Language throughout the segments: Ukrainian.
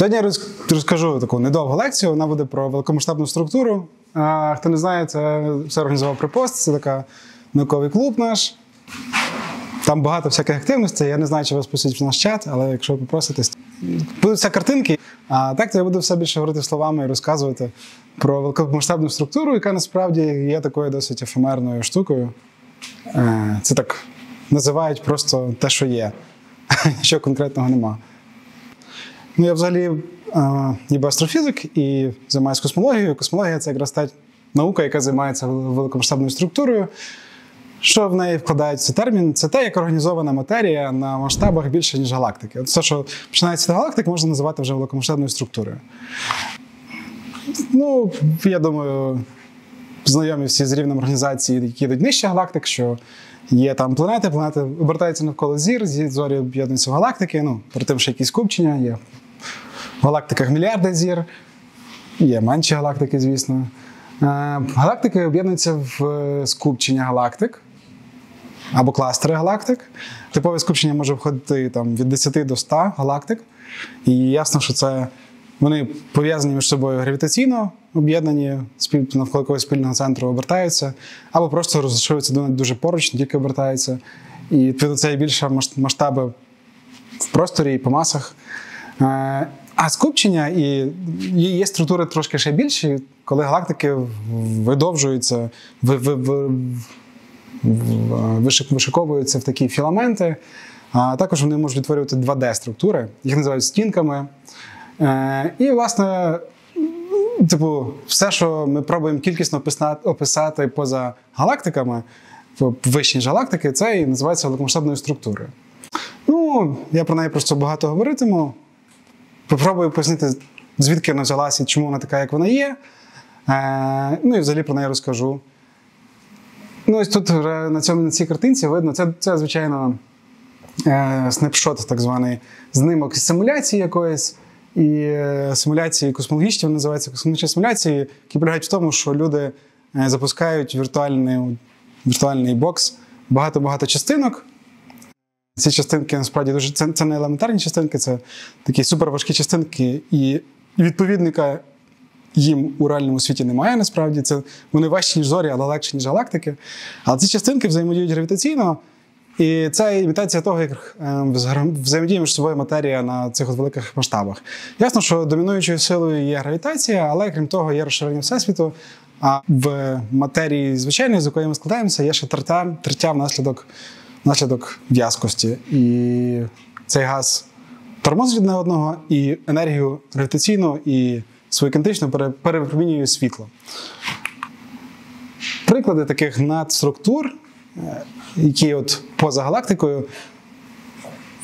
Сьогодні я розкажу таку недовгу лекцію. Вона буде про великомасштабну структуру. А, Хто не знає, це все організував припост. Це така науковий клуб наш. Там багато всяких активностей. Я не знаю, чи вас пустять в наш чат, але якщо попроситесь, будуть все картинки. А так то я буду все більше говорити словами і розказувати про великомасштабну структуру, яка насправді є такою досить ефемерною штукою. Е, це так називають просто те, що є, що конкретного нема. Ну, я взагалі ніби астрофізик і займаюся космологією. Космологія це якраз та наука, яка займається великомасштабною структурою. Що в неї вкладається термін? Це те, як організована матерія на масштабах більше, ніж галактики. От все, що починається від галактик, можна називати вже великомасштабною структурою. Ну, я думаю, знайомі всі з рівнем організації, які йдуть нижче галактик, що є там планети, планети обертаються навколо зір, зорі об'єднуються в галактики. Ну, при тим, що якісь скупчення, є в галактиках мільярди зір, є менші галактики, звісно. Е, галактики об'єднуються в е, скупчення галактик або кластери галактик. Типове скупчення може входити там, від 10 до 100 галактик. І ясно, що це вони пов'язані між собою гравітаційно об'єднані, навколо якогось спільного центру обертаються, або просто розташовуються дуже поруч, тільки обертаються. І відповідно це більше масштаби в просторі і по масах. А скупчення і є структури трошки ще більші, коли галактики видовжуються, вишиковуються в такі філаменти. А також вони можуть відтворювати 2D-структури, їх називають стінками. Е, і, власне, типу, все, що ми пробуємо кількісно описати поза галактиками, вищі ніж галактики, це і називається великомасштабною структурою. Ну, я про неї просто багато говоритиму. Попробую пояснити, звідки вона взялася чому вона така, як вона є. Е, Ну і взагалі про неї розкажу. Ну, ось тут на цьому на цій картинці видно, це, це звичайно, е, снапшот, так званий знимок симуляції якоїсь. І е, симуляції космологічні, вони називаються космологічні симуляції, які полягають в тому, що люди е, запускають віртуальний віртуальний бокс, багато-багато частинок. Ці частинки насправді дуже це, це не елементарні частинки, це такі суперважкі частинки, і відповідника їм у реальному світі немає. Насправді це вони важчі, ніж зорі, але легші, ніж галактики. Але ці частинки взаємодіють гравітаційно. І це імітація того, як ем, взаємодіє між собою матерія на цих великих масштабах. Ясно, що домінуючою силою є гравітація, але крім того, є розширення всесвіту. А в матерії звичайної, з якої ми складаємося, є ще тертя, тертя внаслідок внаслідок в'язкості. І цей газ тормозить одне одного і енергію гравітаційну і свою кинетичну перепромінює світло. Приклади таких надструктур Е, які от поза галактикою,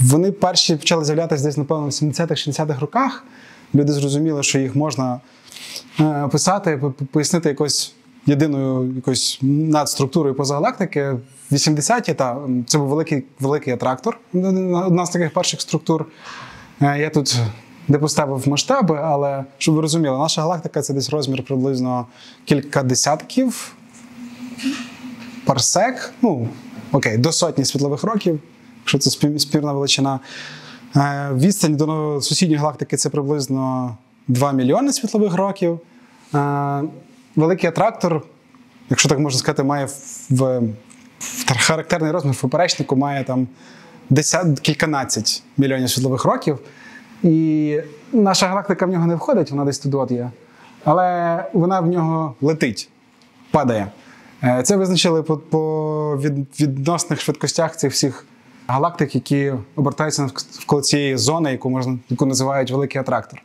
вони перші почали з'являтися десь, напевно, в 70-х-60-х роках. Люди зрозуміли, що їх можна е, описати, пояснити якось єдиною якоюсь надструктурою поза галактики. В 80-ті та, це був великий великий атрактор, одна з таких перших структур. Е, я тут не поставив масштаби, але щоб ви розуміли, наша галактика це десь розмір приблизно кілька десятків парсек, ну окей, до сотні світлових років, якщо це спірна величина. Е, відстань до сусідньої галактики це приблизно 2 мільйони світлових років. Великий атрактор, якщо так можна сказати, має в, в характерний розмір в поперечнику має там десят, кільканадцять мільйонів світлових років. І наша галактика в нього не входить, вона десь тут от є. Але вона в нього летить, падає. Е, це визначили по по відносних швидкостях цих всіх галактик, які обертаються навколо цієї зони, яку можна яку називають великий атрактор.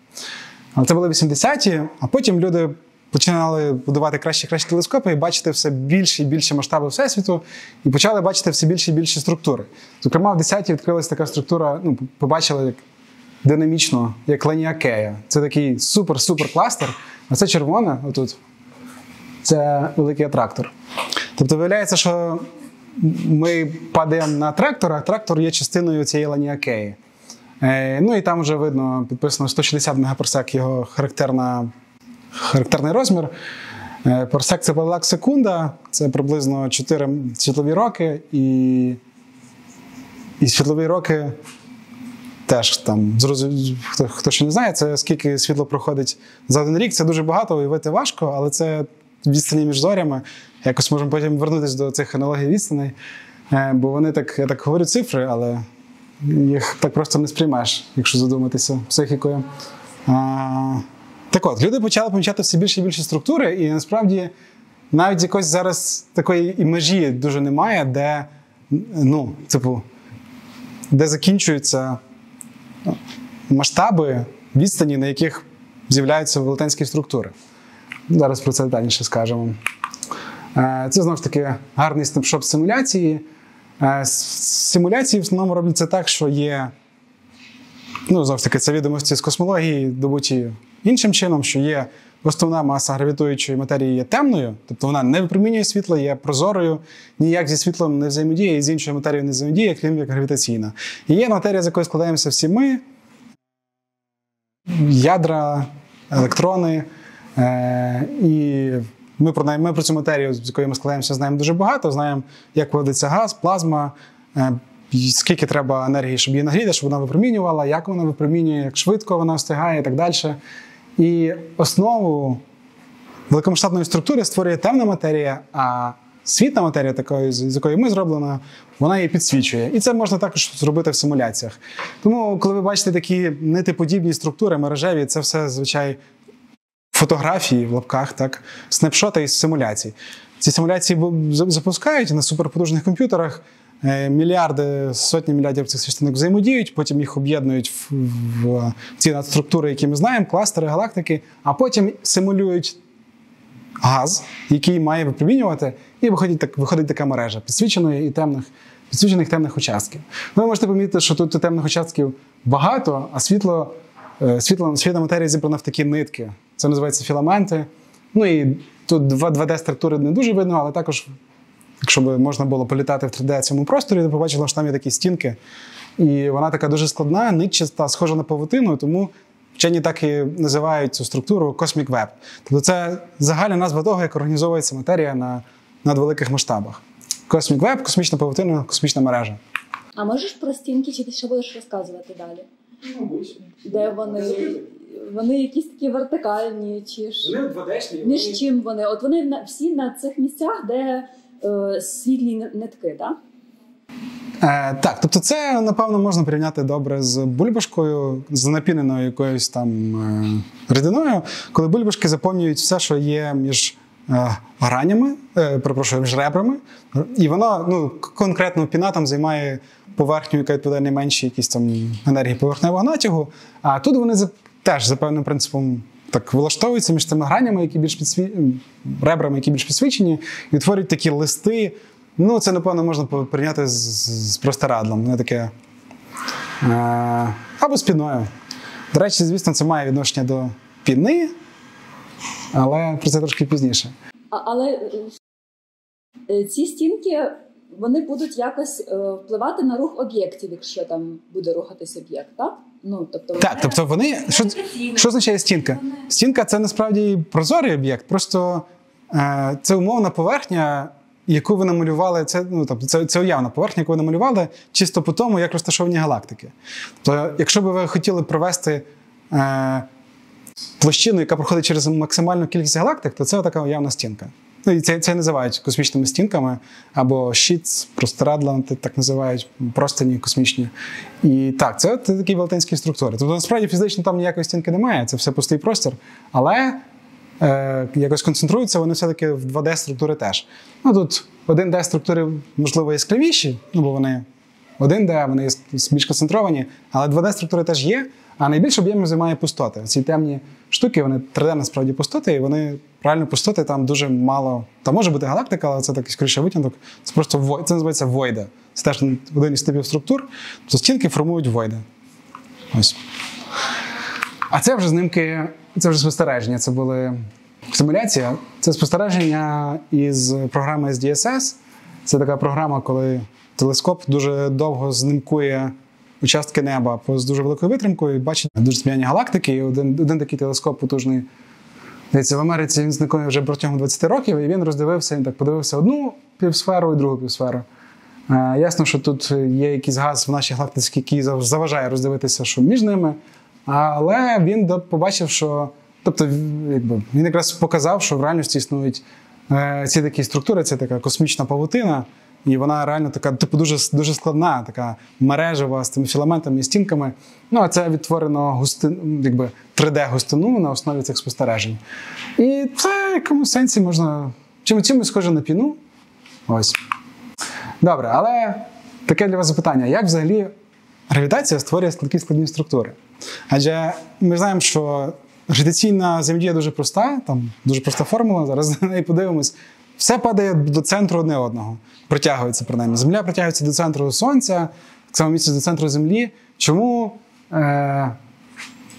Але це були 80-ті, а потім люди починали будувати кращі і кращі телескопи і бачити все більше і більше масштаби Всесвіту, і почали бачити все більше і більше структури. Зокрема, в 10-ті відкрилася така структура, ну, побачили як динамічно, як Ланіакея. Це такий супер-супер кластер. А це червоне, отут це великий трактор. Тобто, виявляється, що ми падаємо на трактор, а трактор є частиною цієї ланіакеї. Е, ну і там вже видно, підписано 160 мегапарсек його характерна, характерний розмір. Парсек це палак секунда, це приблизно 4 світлові роки, і і світлові роки теж там хто, хто ще не знає, це скільки світло проходить за один рік. Це дуже багато уявити важко, але це відстані між зорями. Якось можемо потім вернутися до цих аналогій відстаней. Е, бо вони так, я так говорю цифри, але їх так просто не сприймаєш, якщо задуматися психікою. Так от, люди почали помічати все більше і більше структури, і насправді навіть якось зараз такої і межі дуже немає, де ну, типу, де закінчуються масштаби відстані, на яких з'являються велетенські структури. Зараз про це детальніше скажемо. Е, це знову ж таки гарний снапшот симуляції. Е, симуляції в основному робляться так, що є. Ну, знову ж таки, це відомості з космології, добуті іншим чином, що є основна маса гравітуючої матерії є темною, тобто вона не випромінює світло, є прозорою, ніяк зі світлом не взаємодіє і з іншою матерією не взаємодіє, крім як гравітаційна. І є матерія, з якою складаємося всі ми, ядра, електрони. Е, І ми про ми про цю матерію, з якою ми складаємося, знаємо дуже багато. Знаємо, як вводиться газ, плазма, е, скільки треба енергії, щоб її нагріти, щоб вона випромінювала, як вона випромінює, як швидко вона встигає і так далі. І основу великомасштабної структури створює темна матерія, а світна матерія, такої, з якої ми зроблена, вона її підсвічує. І це можна також зробити в симуляціях. Тому, коли ви бачите такі нитиподібні структури, мережеві, це все звичай фотографії в лапках, так, снапшоти із симуляцій. Ці симуляції запускають на суперпотужних комп'ютерах. Е, мільярди, сотні мільярдів цих свістинок взаємодіють, потім їх об'єднують в, в ці надструктури, які ми знаємо, кластери, галактики, а потім симулюють газ, який має випромінювати, і виходить так, виходить така мережа підсвіченої і темних, підсвічених темних участків. Ви можете помітити, що тут темних участків багато, а світло, е, світло світла матерія зібрана в такі нитки. Це називається філаменти. Ну і тут 2D-структури не дуже видно, але також Якщо б можна було політати в 3D цьому просторі, то побачила, що там є такі стінки. І вона така дуже складна, нитчаста, схожа на павутину, тому вчені так і називають цю структуру Cosmic Web. Тобто це загальна назва того, як організовується матерія на надвеликих масштабах. Cosmic Web, космічна павутина, космічна мережа. А можеш про стінки, чи ти ще будеш розказувати далі? Мабуть. Де вони? Вони якісь такі вертикальні, чи ж вони 2D-шні. Між чим вони? От вони всі на цих місцях, де світлі нитки, так? Е, Так, тобто це, напевно, можна порівняти добре з бульбашкою, з напіненою якоюсь там е, рідиною, коли бульбашки заповнюють все, що є між е, гранями, е, перепрошую, між ребрами, і вона ну, конкретно піна там займає поверхню, яка відповідає найменшій якісь там енергії поверхневого натягу. А тут вони за, теж за певним принципом так влаштовуються між цими гранями, які більш підсві... ребрами, які більш підсвічені, і утворюють такі листи. Ну, це, напевно, можна прийняти з, з простирадлом. Не таке. Е... Або з піною. До речі, звісно, це має відношення до піни, але про це трошки пізніше. А, але е, ці стінки вони будуть якось е, впливати на рух об'єктів, якщо там буде рухатись об'єкт, так? Ну, тобто Так, тобто вони. Що що означає стінка? Стінка це насправді прозорий об'єкт, просто е, це умовна поверхня, яку ви намалювали. Це ну, тобто, це, це уявна поверхня, яку ви намалювали чисто по тому, як розташовані галактики. Тобто, якщо б ви хотіли провести е, площину, яка проходить через максимальну кількість галактик, то це така уявна стінка. Ну, і це це називають космічними стінками або щіц, простирадла, так називають простині космічні. І так, це, це такі велетенські структури. Тобто, насправді фізично там ніякої стінки немає, це все пустий простір, але е, якось концентруються вони все-таки в 2D-структури теж. Ну тут 1D-структури, можливо, яскравіші, ну бо вони 1D, вони більш концентровані, але 2D-структури теж є. А найбільше об'ємів займає пустоти. Ці темні штуки, вони 3D насправді пустоти, і вони реально пустоти там дуже мало. Там може бути галактика, але це такий скоріше витягнок. Це просто це називається войда. Це теж один із типів структур. Тобто стінки формують войди. Ось. А це вже знимки, це вже спостереження. Це були симуляція. Це спостереження із програми SDSS. Це така програма, коли телескоп дуже довго знимкує участки неба з дуже великою витримкою бачить дуже зміяні галактики. І один один такий телескоп потужний. Дивіться, в Америці він зникає вже протягом 20 років, і він роздивився, він так подивився одну півсферу і другу півсферу. Е, ясно, що тут є якийсь газ в нашій галактиці, який заважає роздивитися, що між ними. Але він побачив, що тобто, якби, він якраз показав, що в реальності існують е, ці такі структури, це така космічна павутина. І вона реально така, типу, дуже дуже складна, така мережева з тими філаментами і стінками. Ну, а це відтворено густин, якби 3D-густину на основі цих спостережень. І це в якомусь сенсі можна чимось чимось схоже на піну. Ось. Добре, але таке для вас запитання: як взагалі гравітація створює такі складні структури? Адже ми знаємо, що гравітаційна взаємодія дуже проста, там дуже проста формула, зараз на неї подивимось. Все падає до центру одне одного, притягується принаймні. Земля притягується до центру Сонця, так само місце до центру Землі. Чому е,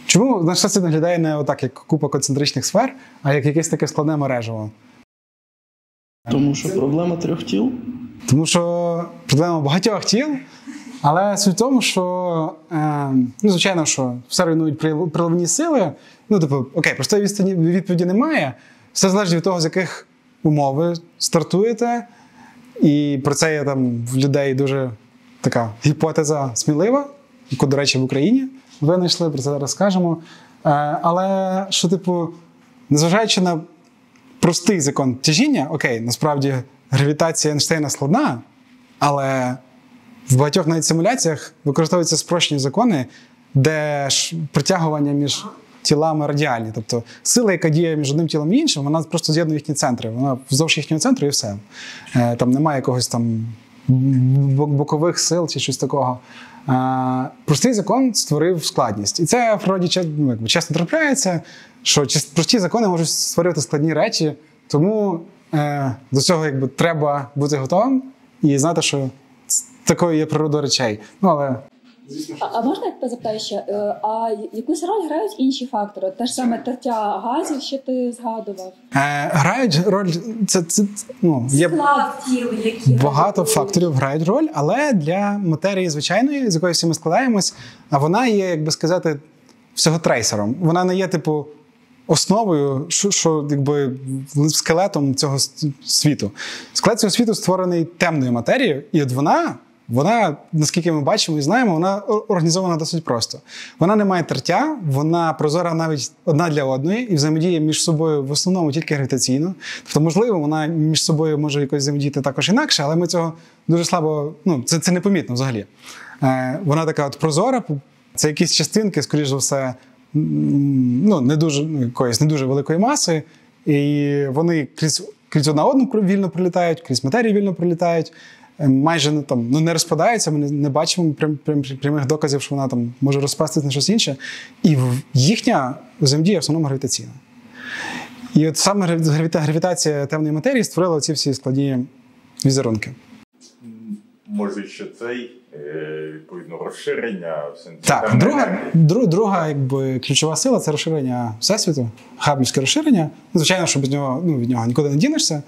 чому наш це виглядає не отак, як купа концентричних сфер, а як якесь таке складне мережево? Тому що проблема трьох тіл? Тому що проблема багатьох тіл, але суть в тому, що е, ну, звичайно, що все руйнують приливні сили. Ну, типу, окей, простої відповіді немає. Все залежить від того, з яких умов ви стартуєте. І про це є там в людей дуже така гіпотеза смілива, яку, до речі, в Україні винайшли, про це зараз скажемо. Е, але що, типу, незважаючи на простий закон тяжіння, окей, насправді гравітація Ейнштейна складна, але в багатьох навіть симуляціях використовуються спрощені закони, де ж притягування між тілами радіальні. Тобто сила, яка діє між одним тілом і іншим, вона просто з'єднує їхні центри. Вона вздовж їхнього центру і все. Е, там немає якогось там бокових сил чи щось такого. Е, простий закон створив складність. І це в природі ну, часто трапляється, що прості закони можуть створювати складні речі, тому е, до цього якби треба бути готовим і знати, що такою є природа речей. Ну але а, а можна я тебе запитаю ще? Е, а якусь роль грають інші фактори? Те ж саме тертя газів, що ти згадував? Е, Грають роль це, це ну є Склад тіл, які багато факторів грають роль, але для матерії звичайної, з якою всі ми складаємось, а вона є, як би сказати, всього трейсером. Вона не є, типу. Основою, що що якби скелетом цього світу. Скелет цього світу створений темною матерією, і от вона вона, наскільки ми бачимо і знаємо, вона організована досить просто. Вона не має тертя, вона прозора навіть одна для одної і взаємодіє між собою в основному тільки гравітаційно. Тобто, можливо, вона між собою може якось взаємодіяти також інакше, але ми цього дуже слабо. Ну, це це непомітно взагалі. Е, Вона така от прозора, це якісь частинки, скоріш за все, ну, не дуже ну, якоїсь не дуже великої маси, і вони крізь крізь одна одну вільно прилітають, крізь матерію вільно прилітають. Е, майже не там ну не розпадається. Ми не бачимо прям, прям, прямих доказів, що вона там може розпастись на щось інше. І їхня взаємодія в основному гравітаційна. І от саме гравітація темної матерії створила ці всі складні візерунки. Може, ще цей е, відповідно розширення. Так, друга, друга, друга якби, ключова сила це розширення всесвіту, хаблівське розширення. Звичайно, що без нього ну, від нього нікуди не дінешся.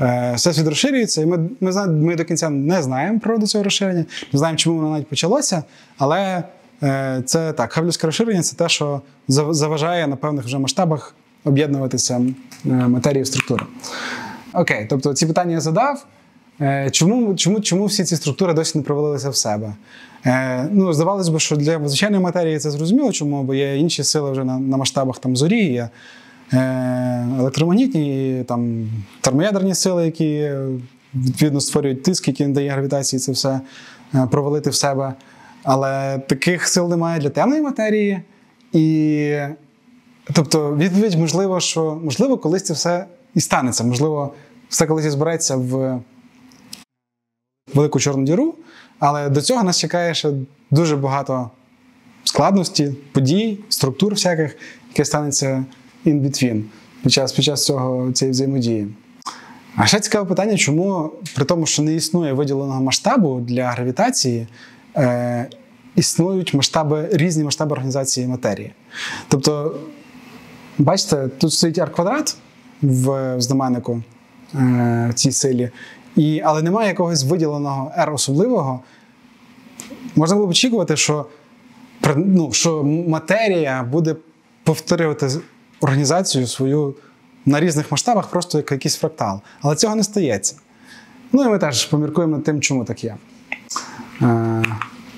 Е, всесвіт розширюється, і ми ми, ми до кінця не знаємо природу цього розширення, не знаємо, чому воно навіть почалося. Але е, це так, хавлівське розширення це те, що заважає на певних вже масштабах об'єднуватися е, матерії в структури. Окей, тобто ці питання я задав. Чому чому, чому всі ці структури досі не провалилися в себе? Ну, Здавалось би, що для звичайної матерії це зрозуміло, чому, бо є інші сили вже на на масштабах там зорі, є електромагнітні там термоядерні сили, які відповідно створюють тиск, який не дає гравітації це все е, провалити в себе. Але таких сил немає для темної матерії. І тобто, відповідь можливо, що можливо, колись це все і станеться. Можливо, все колись і збереться в велику чорну діру, але до цього нас чекає ще дуже багато складності, подій, структур всяких, яке станеться in between під час під час цього цієї взаємодії. А ще цікаве питання, чому при тому, що не існує виділеного масштабу для гравітації, е, існують масштаби, різні масштаби організації матерії. Тобто, бачите, тут стоїть арквадрат в знаменнику е, в цій силі, і, але немає якогось виділеного R особливого. Можна було б очікувати, що ну, що матерія буде повторювати організацію свою на різних масштабах, просто як якийсь фрактал. Але цього не стається. Ну і ми теж поміркуємо над тим, чому так є. Е,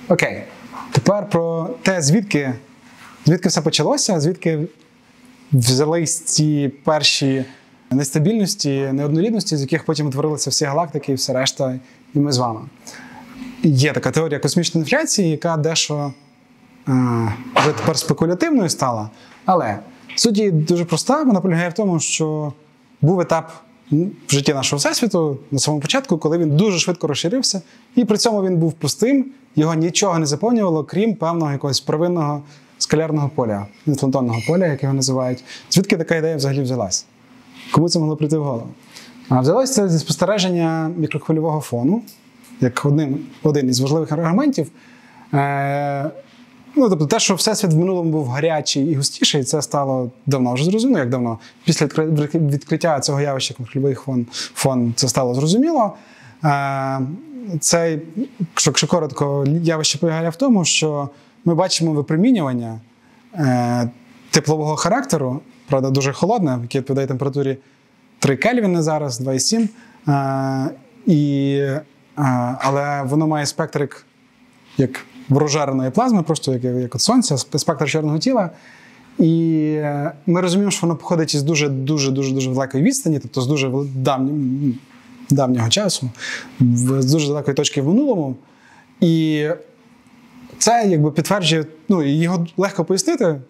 окей. Тепер про те, звідки, звідки все почалося, звідки взялись ці перші нестабільності, неоднорідності, з яких потім утворилися всі галактики і все решта, і ми з вами. Є така теорія космічної інфляції, яка дещо е, вже тепер спекулятивною стала. Але суть її дуже проста, вона полягає в тому, що був етап в житті нашого всесвіту на самому початку, коли він дуже швидко розширився, і при цьому він був пустим, його нічого не заповнювало, крім певного якогось первинного скалярного поля, інфлантонного поля, як його називають. Звідки така ідея взагалі взялась? Кому це могло прийти в голову? А взялося це зі спостереження мікрохвильового фону, як одним, один із важливих аргументів. Е, Ну, тобто, те, що всесвіт в минулому був гарячий і густіший, це стало давно вже зрозуміло, як давно. Після відкриття цього явища хвильовий фон, фон це стало зрозуміло. Е, Цей, якщо коротко, явище полягає в тому, що ми бачимо випромінювання е, теплового характеру, правда, дуже холодне, яке відповідає температурі 3 Кельвіни зараз, 2,7. Е, і, е, але воно має спектрик як прожареної плазми, просто як як от сонця, спектр чорного тіла. І е, ми розуміємо, що воно походить із дуже дуже дуже дуже далекої відстані, тобто з дуже давні, давнього часу, з дуже далекої точки в минулому. І це якби підтверджує, ну його легко пояснити,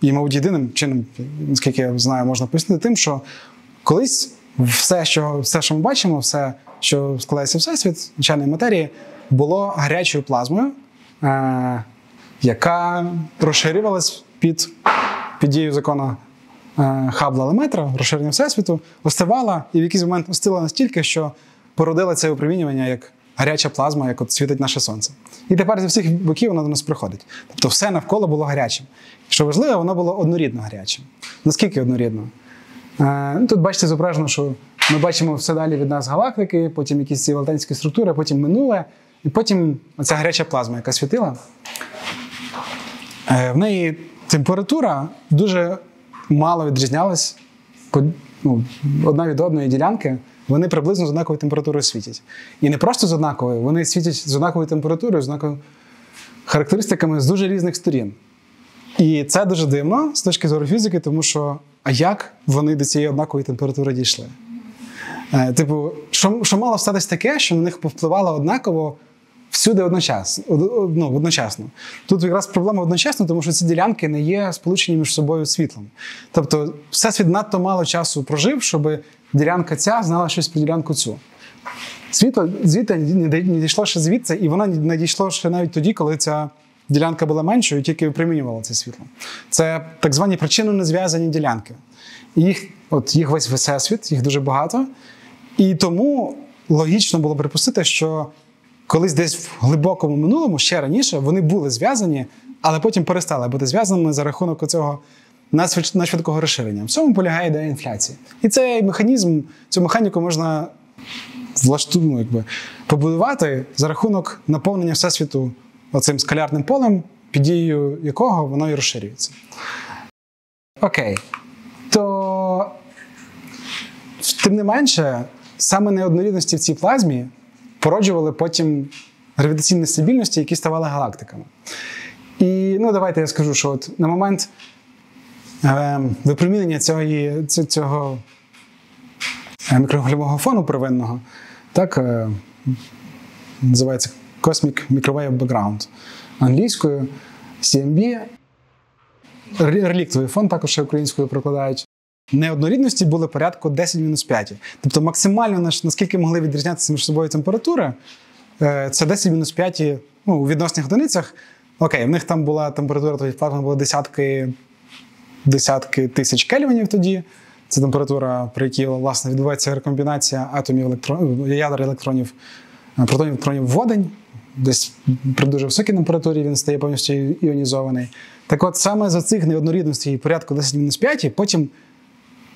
і, мабуть, єдиним чином, наскільки я знаю, можна пояснити тим, що колись все, що все, що ми бачимо, все, що складається всесвіт, звичайної матерії, було гарячою плазмою, яка розширювалась під під дією закону Хабла Леметра, розширення всесвіту, остивала і в якийсь момент остила настільки, що породила це випромінювання як гаряча плазма, як от світить наше сонце. І тепер зі всіх боків воно до нас приходить. Тобто все навколо було гарячим. Що важливо, воно було однорідно гарячим. Наскільки однорідно? Е, тут бачите, зображено, що ми бачимо все далі від нас галактики, потім якісь ці велетенські структури, потім минуле, і потім ця гаряча плазма, яка світила. Е, в неї температура дуже мало відрізнялась ну, одна від одної ділянки вони приблизно з однаковою температурою світять. І не просто з однаковою, вони світять з однаковою температурою, з однаковими характеристиками з дуже різних сторін. І це дуже дивно з точки зору фізики, тому що а як вони до цієї однакової температури дійшли? Е, Типу, що що мало статись таке, що на них повпливало однаково всюди одночасно. Ну, одночасно. Тут якраз проблема одночасно, тому що ці ділянки не є сполучені між собою світлом. Тобто, всесвіт надто мало часу прожив, щоб ділянка ця знала щось про ділянку цю. Світло звідти не дійшло ще звідси, і воно не дійшло ще навіть тоді, коли ця ділянка була меншою, тільки випромінювала це світло. Це так звані причинно незв'язані ділянки. Їх от їх весь всесвіт, їх дуже багато. І тому логічно було припустити, що колись десь в глибокому минулому, ще раніше, вони були зв'язані, але потім перестали бути зв'язаними за рахунок цього надшвидкого розширення. В цьому полягає ідея інфляції. І цей механізм, цю механіку можна влашту, ну, якби, побудувати за рахунок наповнення всесвіту оцим скалярним полем, під дією якого воно і розширюється. Окей. То, тим не менше, саме неоднорідності в цій плазмі породжували потім гравітаційні стабільності, які ставали галактиками. І ну, давайте я скажу, що от на момент е, випромінення цього, цього е, мікроглівого фону первинного, так, е, називається Cosmic Microwave Background англійською, CMB. Реліктовий фон також українською прокладають. Неоднорідності були порядку 10-5. Тобто максимально наскільки могли відрізнятися між собою температури, е, це 10-5 ну, у відносних одиницях. Окей, в них там була температура, тоді плазма була десятки десятки тисяч кельвінів тоді. Це температура, при якій власне відбувається рекомбінація атомів електронів, ядер електронів, е, протонів електронів водень. Десь при дуже високій температурі він стає повністю іонізований. Так от саме за цих неоднорідностей порядку 10-5 потім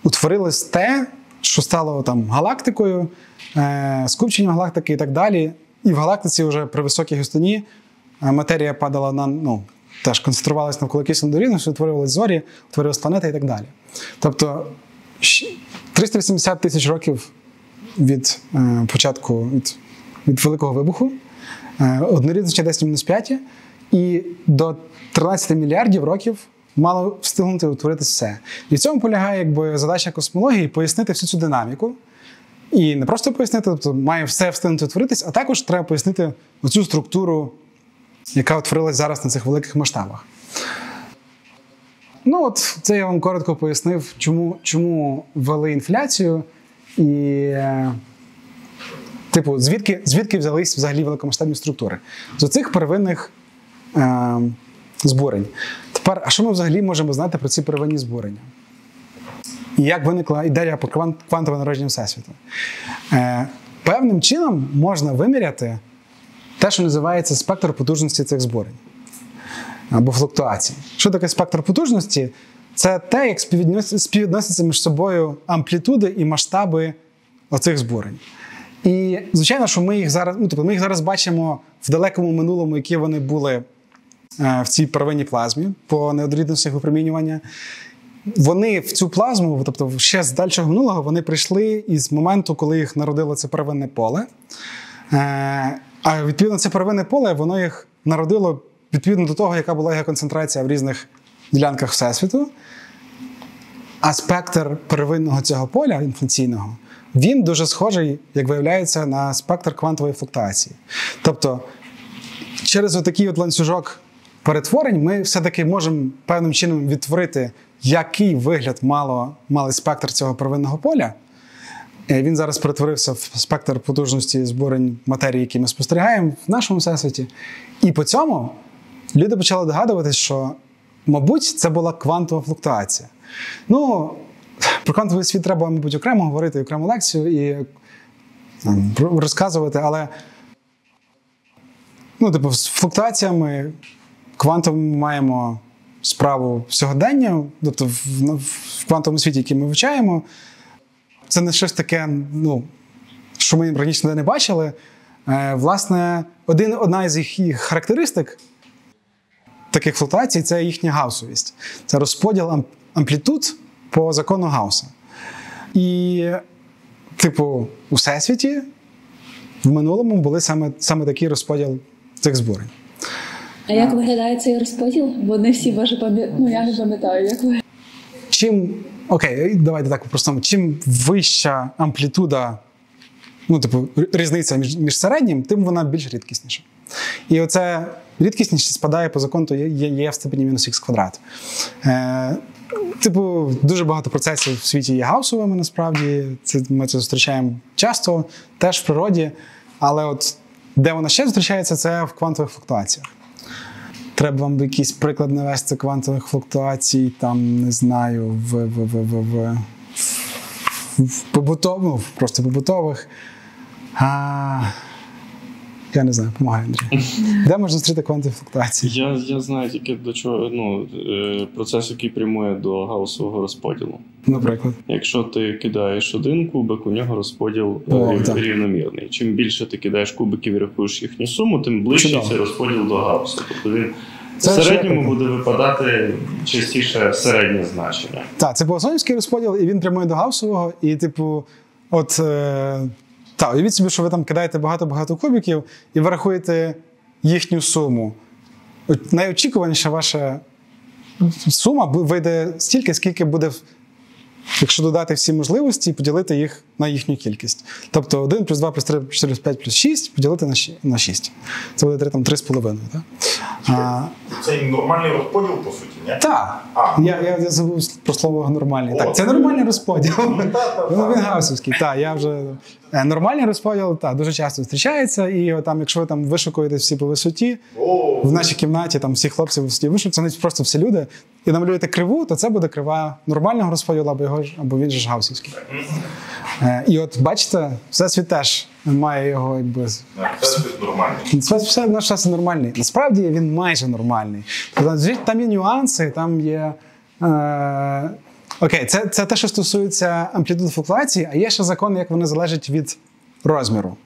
утворилось те, що стало там галактикою, е, скупченням галактики і так далі. І в галактиці вже при високій густині е, матерія падала на ну, теж концентрувалася навколо якоїсь недорівності, утворювалися зорі, утворились планети і так далі. Тобто 380 тисяч років від е, початку від, від великого вибуху, е, однорідності 10-5, і до 13 мільярдів років мало встигнути утворитися все. І в цьому полягає якби задача космології пояснити всю цю динаміку. І не просто пояснити, тобто має все встигнути утворитись, а також треба пояснити оцю структуру, яка утворилась зараз на цих великих масштабах. Ну, от це я вам коротко пояснив, чому, чому ввели інфляцію і, е, типу, звідки, звідки взялись взагалі великомасштабні структури? З оцих первинних е, збурень. Тепер, а що ми взагалі можемо знати про ці первинні збурення? І як виникла ідея про квант- квантове народження Всесвіту? Е, певним чином можна виміряти те, що називається спектр потужності цих збурень або флуктуацій. Що таке спектр потужності? Це те, як співвіднос- співвідносяться між собою амплітуди і масштаби оцих збурень. І звичайно, що ми їх зараз, ну, тобто ми їх зараз бачимо в далекому минулому, які вони були в цій первинній плазмі по неоднорідностях випромінювання. Вони в цю плазму, тобто ще з дальшого минулого, вони прийшли із моменту, коли їх народило це первинне поле. Е, А відповідно, це первинне поле, воно їх народило відповідно до того, яка була його концентрація в різних ділянках Всесвіту. А спектр первинного цього поля інфляційного, він дуже схожий, як виявляється, на спектр квантової флуктуації. Тобто, через отакий от ланцюжок перетворень ми все-таки можемо певним чином відтворити, який вигляд мало, мали спектр цього первинного поля. Е, Він зараз перетворився в спектр потужності збурень матерії, які ми спостерігаємо в нашому всесвіті. І по цьому люди почали догадуватись, що, мабуть, це була квантова флуктуація. Ну, про квантовий світ треба, мабуть, окремо говорити, окрему лекцію і розказувати, але ну, типу, з флуктуаціями квантовими ми маємо справу сьогодення, тобто в, квантовому світі, який ми вивчаємо, це не щось таке, ну, що ми раніше не бачили. Е, власне, один, одна із їх, їх характеристик таких флуктуацій це їхня гаусовість. Це розподіл ам- амплітуд по закону Гауса. І, типу, у всесвіті в минулому були саме, саме такий розподіл цих збурень. А як виглядає цей розподіл? Вони всі може пам'ятають. Ну я не пам'ятаю, як ви. чим окей, давайте так по-простому. Чим вища амплітуда, ну, типу, різниця між, між середнім, тим вона більш рідкісніша. І оце рідкісність спадає по закону є, є, є в степені мінус х квадрат. Е, типу, дуже багато процесів в світі є гаусовими, насправді. Це, ми це зустрічаємо часто, теж в природі. Але от де вона ще зустрічається, це в квантових флуктуаціях. Треба вам якийсь приклад навести квантових флуктуацій, там, не знаю, в, в, в, в, в, побутових, просто побутових. А, я не знаю, помагай, Андрій. Де можна зустріти квантові флуктуації? Я, я знаю тільки до чого ну, е, процес, який прямує до гаусового розподілу. Наприклад. Якщо ти кидаєш один кубик, у нього розподіл е, О, рів- так. рівномірний. Чим більше ти кидаєш кубиків і рахуєш їхню суму, тим ближче Чудово. цей розподіл до гаусу. Тобто він Це в середньому прикольно. буде випадати частіше середнє значення. Так, це Боласонівський розподіл, і він прямує до гаусового. І, типу, от. Е, так, уявіть собі, що ви там кидаєте багато-багато кубиків і ви рахуєте їхню суму. Найочікуваніша ваша сума вийде стільки, скільки буде, якщо додати всі можливості і поділити їх на їхню кількість. Тобто 1 плюс 2 плюс 3 плюс 4 плюс 5 плюс 6 поділити на 6. Це буде 3, там, 3,5. Так? А, Це нормальний розподіл, по суті, ні? так. А. Я, я, я забув про слово нормальний. О. Так, це нормальний розподіл. та, та, Ну, він гаусівський. Так, я вже Е, нормальний розподіл так, дуже часто зустрічається. І там, якщо ви там вишукуєте всі по висоті, О, в нашій кімнаті там всі хлопці в висоті вишукують, це не просто всі люди, і намалюєте криву, то це буде крива нормального розподілу, або його ж, або він же ж гаусівський. Е, І от бачите, всесвіт теж має його якби це щось нормальне. це все наш час нормальний. Насправді він майже нормальний. Там є нюанси, там є. Е, окей, це, це те, що стосується амплітуд флуктуації, а є ще закон, як вони залежать від розміру.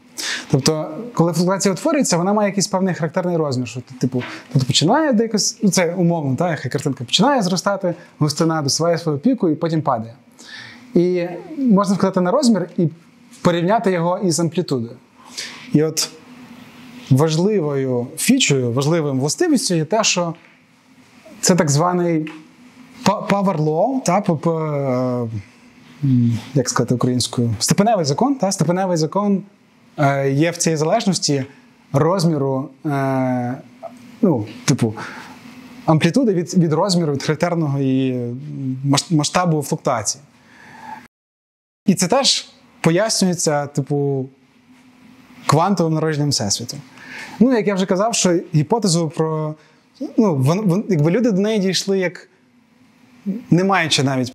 Тобто, коли флуктуація утворюється, вона має якийсь певний характерний розмір. Що, типу, тобто починає де якось, ну це умовно, так, як картинка починає зростати, густина досягає свого піку і потім падає. І можна вказати на розмір і порівняти його із амплітудою. І от важливою фічею, важливим властивістю є те, що це так званий power law, та, е, як сказати українською, степеневий закон. Та, степеневий закон е, є в цій залежності розміру, е, ну, типу, амплітуди від, від розміру, від характерного і масштабу флуктуації. І це теж пояснюється, типу, квантовим народженням Всесвіту. Ну, як я вже казав, що гіпотезу про. Ну, вон, вон, якби люди до неї дійшли як не маючи навіть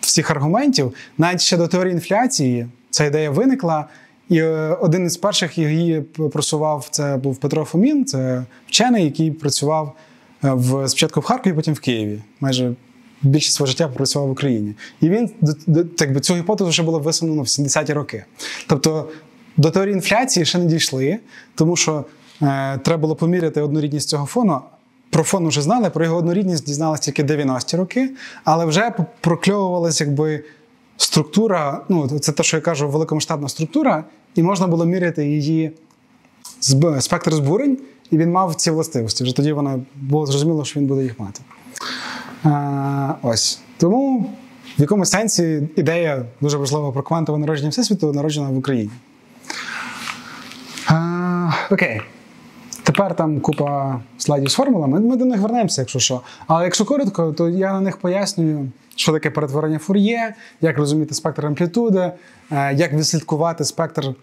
всіх аргументів, навіть ще до теорії інфляції ця ідея виникла. І е, один із перших її просував це був Петро Фомін, це вчений, який працював е, в, спочатку в Харкові, потім в Києві. Майже більшість свого життя працював в Україні. І він так би, цю гіпотезу вже було висунено в 70-ті роки. Тобто до теорії інфляції ще не дійшли, тому що е, треба було поміряти однорідність цього фону. Про фон вже знали, про його однорідність дізналися тільки 90-ті роки, але вже п- прокльовувалась якби структура, ну це те, що я кажу, великомасштабна структура, і можна було міряти її спектр збурень, і він мав ці властивості. Вже тоді воно було зрозуміло, що він буде їх мати. А, ось. Тому в якомусь сенсі ідея дуже важлива про квантове народження Всесвіту народжена в Україні. А, окей. Тепер там купа слайдів з формулами. Ми до них вернемося, якщо що. Але якщо коротко, то я на них пояснюю, що таке перетворення фур'є, як розуміти спектр амплітуди, е, як відслідкувати спектр.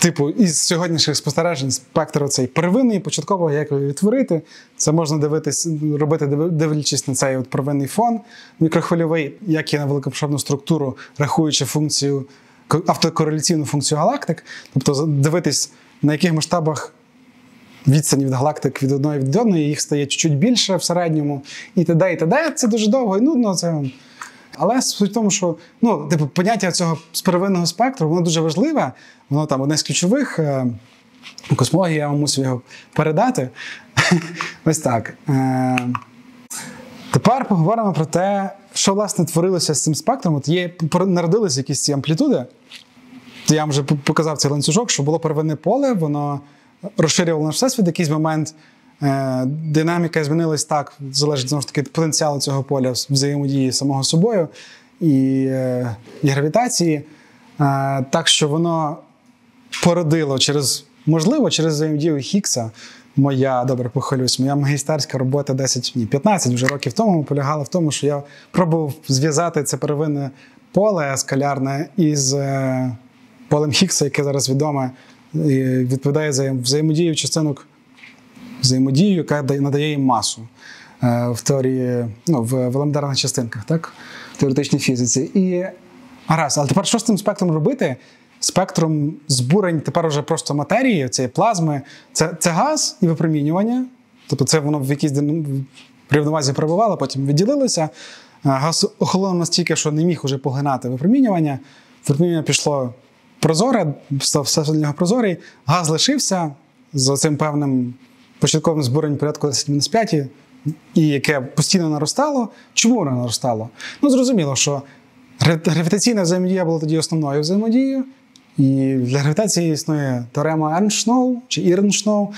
Типу, із сьогоднішніх спостережень спектр цей первинний, початкового, як його відтворити. Це можна дивитись, робити, дивлячись на цей от первинний фон мікрохвильовий, як і на великопошарну структуру, рахуючи функцію ко- автокореляційну функцію галактик, тобто дивитись, на яких масштабах відстані від галактик від одної від одної, їх стає чуть більше в середньому, і т.д. і т.д. Це дуже довго і нудно. Це... Але суть в тому, що ну, типу, поняття цього первинного спектру воно дуже важливе. Воно там одне з ключових. е, космології я вам мусив його передати. Ось так. Е, Тепер поговоримо про те, що власне творилося з цим спектром. От є народилися якісь ці амплітуди. Я вам вже показав цей ланцюжок, що було первинне поле, воно розширювало наш всесвіт. В якийсь момент динаміка змінилась так, залежить знову ж таки потенціалу цього поля взаємодії самого собою і, е, і гравітації. Е, так що воно породило через, можливо, через взаємодію Хіггса. Моя, добре, похвалюсь, моя магістерська робота 10, ні, 15 вже років тому полягала в тому, що я пробував зв'язати це первинне поле скалярне із е, полем Хіггса, яке зараз відоме, і відповідає за взаємодію частинок взаємодію, яка надає їм масу е, в теорії, ну, в, в елементарних частинках, так? В теоретичній фізиці. І гаразд, але тепер що з цим спектром робити? Спектром збурень тепер уже просто матерії, цієї плазми, це, це газ і випромінювання. Тобто це воно в якійсь рівновазі перебувало, потім відділилося. Е, Газ охолонув настільки, що не міг уже поглинати випромінювання. Випромінювання пішло прозоре, став все для нього прозорий. Газ лишився з цим певним початковим збуренням порядку 10-5, і яке постійно наростало. Чому воно наростало? Ну, зрозуміло, що гравітаційна взаємодія була тоді основною взаємодією. І для гравітації існує теорема Ерншноу чи Ірншноу,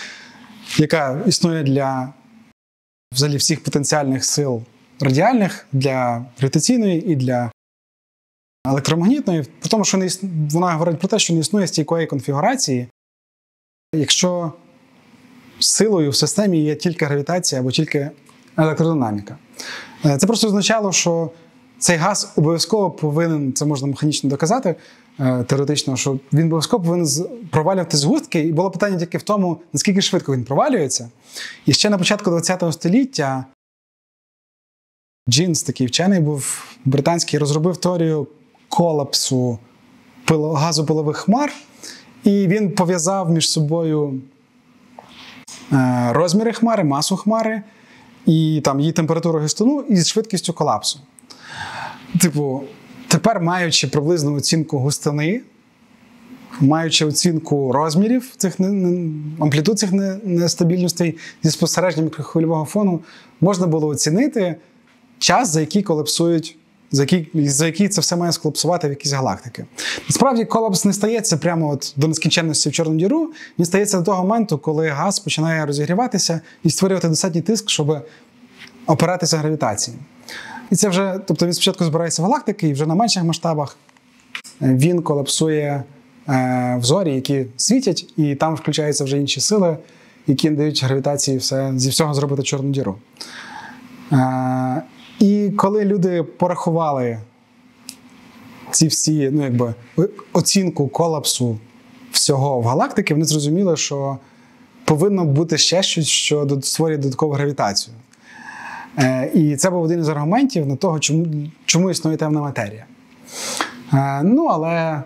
яка існує для взагалі всіх потенціальних сил радіальних для гравітаційної і для електромагнітної, тому, що вона говорить про те, що не існує стійкої конфігурації, якщо силою в системі є тільки гравітація або тільки електродинаміка. Е, Це просто означало, що цей газ обов'язково повинен, це можна механічно доказати е, теоретично, що він обов'язково повинен провалювати згустки, і було питання тільки в тому, наскільки швидко він провалюється. І ще на початку ХХ століття Джінс, такий вчений був британський, розробив теорію колапсу пило- газопилових хмар, і він пов'язав між собою розміри хмари, масу хмари, і там її температуру густину із швидкістю колапсу. Типу, тепер, маючи приблизну оцінку густини, маючи оцінку розмірів цих амплітуд цих не- нестабільностей зі спостереженням мікрохвильового фону, можна було оцінити час, за який колапсують за який, за який це все має сколапсувати в якісь галактики. Насправді, колапс не стається прямо от до нескінченності в чорну діру. Він стається до того моменту, коли газ починає розігріватися і створювати достатній тиск, щоб опиратися гравітації. І це вже, тобто він спочатку збирається в галактики, і вже на менших масштабах е, він колапсує е, в зорі, які світять, і там включаються вже інші сили, які не дають гравітації все, зі всього зробити чорну діру. Е, і коли люди порахували ці всі, ну якби оцінку колапсу всього в галактики, вони зрозуміли, що повинно бути ще щось, що створює додаткову гравітацію. Е, і це був один із аргументів на того, чому чому існує темна матерія. Е, ну, але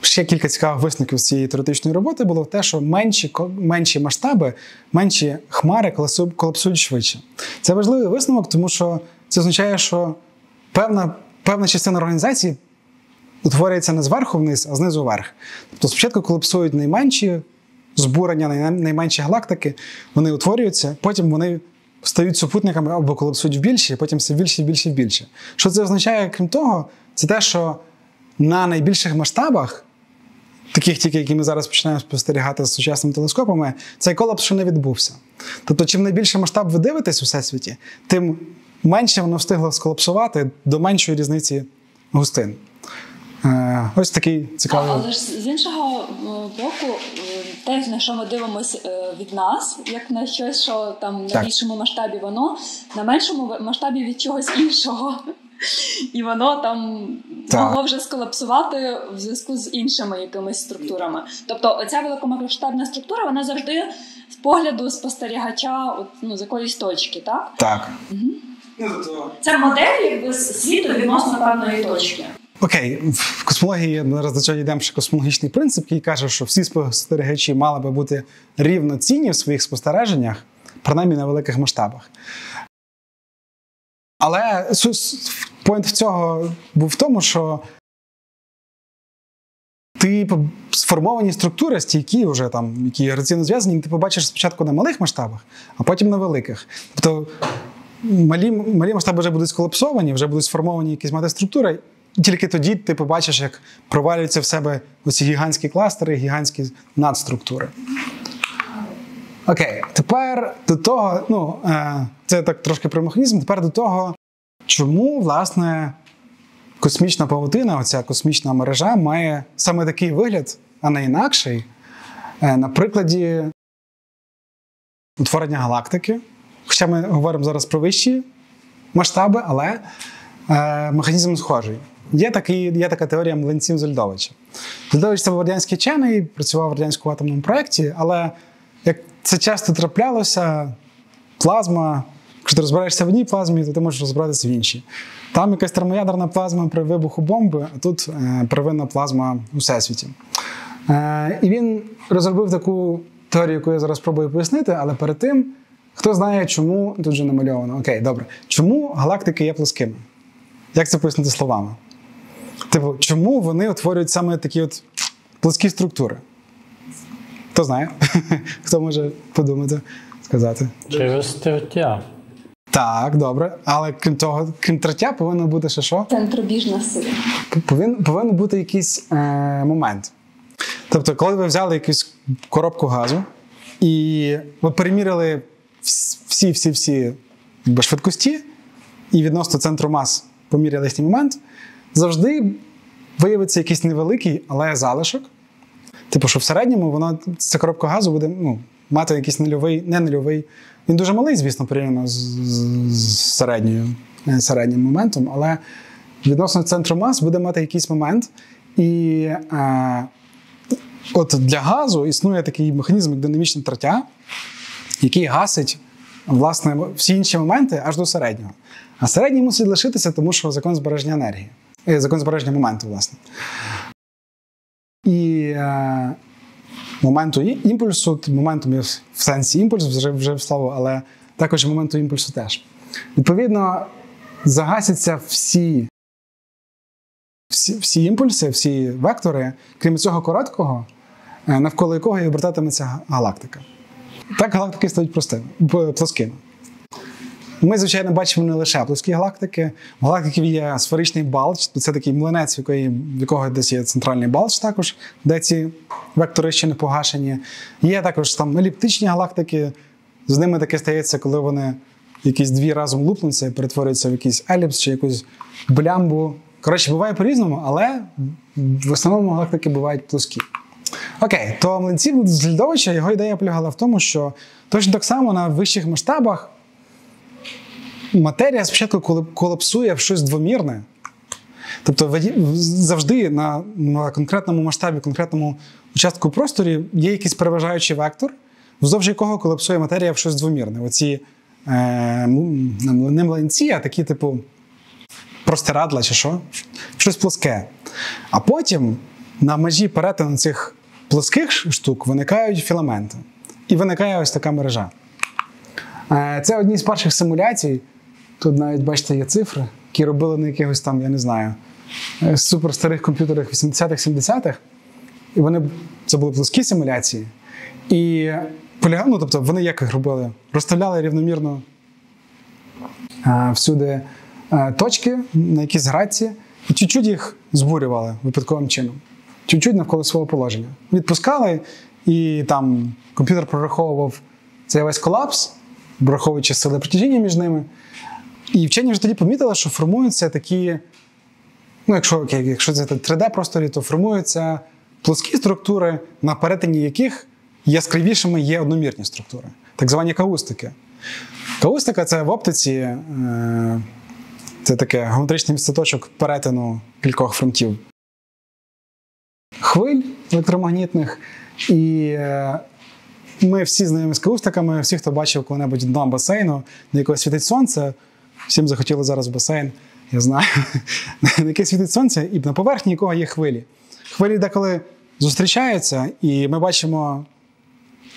ще кілька цікавих висновків з цієї теоретичної роботи було те, що менші менші масштаби, менші хмари колапсують швидше. Це важливий висновок, тому що це означає, що певна певна частина організації утворюється не зверху вниз, а знизу вверх. Тобто спочатку колапсують найменші збурення, найменші галактики, вони утворюються, потім вони стають супутниками або колапсують в більші, потім все більше більше більше. Що це означає, крім того, це те, що на найбільших масштабах, таких тільки, які ми зараз починаємо спостерігати з сучасними телескопами, цей колапс ще не відбувся. Тобто, чим найбільший масштаб ви дивитесь у всесвіті, тим менше воно встигло сколапсувати до меншої різниці густин. Е, ось такий цікавий. Але ж з іншого е, боку, е, те, на що ми дивимося від нас, як на щось, що там на так. більшому масштабі воно, на меншому масштабі від чогось іншого. І воно там так. могло вже сколапсувати в зв'язку з іншими якимись структурами. Тобто, оця великомасштабна структура, вона завжди з погляду спостерігача от, ну, з якоїсь точки, так? Так. Угу. Це модель якби світу відносно певної точки. Окей, в космології ми зараз до цього йдемо ще космологічний принцип, який каже, що всі спостерігачі мали би бути рівноцінні в своїх спостереженнях, принаймні на великих масштабах. Але поінт цього був в тому, що ти сформовані структури, стійкі вже там, які раційно зв'язані, ти побачиш спочатку на малих масштабах, а потім на великих. Тобто малі малі масштаби вже будуть сколапсовані, вже будуть сформовані якісь мати структури. і тільки тоді ти побачиш, як провалюються в себе оці гігантські кластери, гігантські надструктури. Окей, тепер до того, ну, е, це так трошки про механізм, тепер до того, чому, власне, космічна павутина, оця космічна мережа, має саме такий вигляд, а не інакший. Е, на прикладі утворення галактики. Хоча ми говоримо зараз про вищі масштаби, але е, механізм схожий. Є такий, є така теорія млинців Зельдовича. Зельдович це був радянський вчений, працював в радянському атомному проєкті, але як це часто траплялося, плазма, якщо ти розбираєшся в одній плазмі, то ти можеш розбиратися в іншій. Там якась термоядерна плазма при вибуху бомби, а тут е, первинна плазма у всесвіті. Е, І він розробив таку теорію, яку я зараз спробую пояснити, але перед тим, хто знає, чому тут же намальовано. Окей, добре. Чому галактики є плоскими? Як це пояснити словами? Типу, чому вони утворюють саме такі от плоскі структури? Хто знає? Хто може подумати, сказати? Через тертя. Так, добре. Але крім того, крім тертя, повинно бути ще що? Центробіжна сила. Повин, повинен бути якийсь е, момент. Тобто, коли ви взяли якусь коробку газу і ви переміряли всі-всі-всі швидкості, і відносно центру мас поміряли їхній момент, завжди виявиться якийсь невеликий, але залишок. Типу, що в середньому вона ця коробка газу буде ну, мати якийсь нульовий, не нульовий. Він дуже малий, звісно, порівняно з, з середньою, е, середнім моментом, але відносно центру мас буде мати якийсь момент. І е, от для газу існує такий механізм, як динамічне тертя, який гасить власне всі інші моменти аж до середнього. А середній мусить лишитися, тому що закон збереження енергії. Е, закон збереження моменту, власне. І е, моменту імпульсу, моменту в сенсі імпульсу вже вже в слово, але також моменту імпульсу теж. Відповідно, загасяться всі всі, всі імпульси, всі вектори, крім цього короткого, е, навколо якого і обертатиметься галактика. Так галактики стають простими, плоскими. Ми, звичайно, бачимо не лише плоскі галактики. В галактиків є сферичний балч, це такий млинець, в, якої, в якого десь є центральний балч, також, де ці вектори ще не погашені. Є також там еліптичні галактики. З ними таке стається, коли вони якісь дві разом лупнуться і перетворюються в якийсь еліпс чи якусь блямбу. Коротше, буває по-різному, але в основному галактики бувають плоскі. Окей, то млинці Зельдовича його ідея полягала в тому, що точно так само на вищих масштабах матерія спочатку колапсує в щось двомірне. Тобто завжди на, на конкретному масштабі, конкретному участку просторі є якийсь переважаючий вектор, вздовж якого колапсує матерія в щось двомірне. Оці е, не млинці, а такі, типу, простирадла чи що, щось плоске. А потім на межі перетину цих плоских штук виникають філаменти. І виникає ось така мережа. Е, це одні з перших симуляцій. Тут навіть, бачите, є цифри, які робили на якихось там, я не знаю, е, суперстарих комп'ютерах 80-х, 70-х. І вони це були плоскі симуляції. І ну, тобто вони як їх робили? Розставляли рівномірно е, всюди точки на якісь граці, і чуть-чуть їх збурювали випадковим чином чуть-чуть навколо свого положення. Відпускали, і там комп'ютер прораховував цей весь колапс, враховуючи сили притяжіння між ними. І вчені вже тоді помітили, що формуються такі, ну, якщо окей, якщо це 3D-просторі, то формуються плоскі структури, на перетині яких яскравішими є одномірні структури, так звані каустики. Каустика це в оптиці. Е, це таке геометричний містоточок перетину кількох фронтів хвиль електромагнітних. І е, ми всі знайомі з каустиками, всі, хто бачив коли-небудь дно басейну, на якого світить сонце, всім захотіли зараз в басейн, я знаю, на яке світить сонце, і на поверхні якого є хвилі. Хвилі деколи зустрічаються, і ми бачимо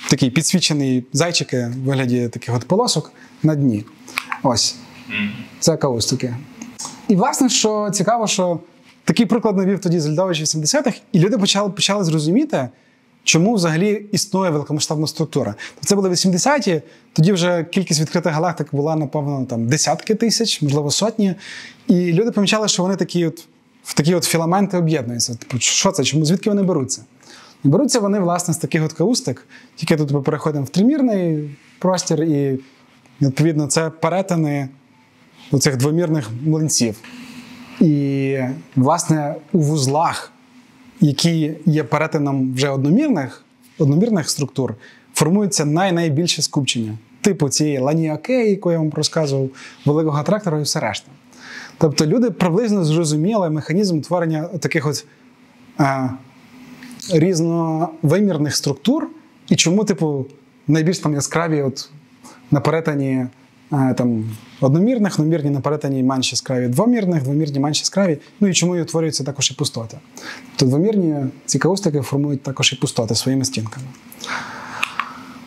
такі підсвічені зайчики в вигляді таких от полосок на дні. Ось. Це каустики. І, власне, що цікаво, що Такий приклад навів тоді Зельдович в 80-х, і люди почали почали зрозуміти, чому взагалі існує великомасштабна структура. Це були 80-ті, тоді вже кількість відкритих галактик була, напевно, там десятки тисяч, можливо, сотні. І люди помічали, що вони такі от, в такі от філаменти об'єднуються. Типу, що це? Чому звідки вони беруться? Беруться вони, власне, з таких от каустик, тільки тут ми переходимо в тримірний простір, і, відповідно, це перетини цих двомірних млинців. І, власне, у вузлах, які є перетином вже одномірних одномірних структур, формується най-найбільше скупчення, типу цієї ланіаке, яку я вам розказував, великого трактора і все решта. Тобто люди приблизно зрозуміли механізм творення таких от е, різновимірних структур, і чому, типу, найбільш там яскраві от на перетині там, одномірних, одномірні на перетині менш яскраві двомірних, двомірні менш яскраві. Ну і чому і утворюються також і пустоти. Тобто двомірні ці каустики формують також і пустоти своїми стінками.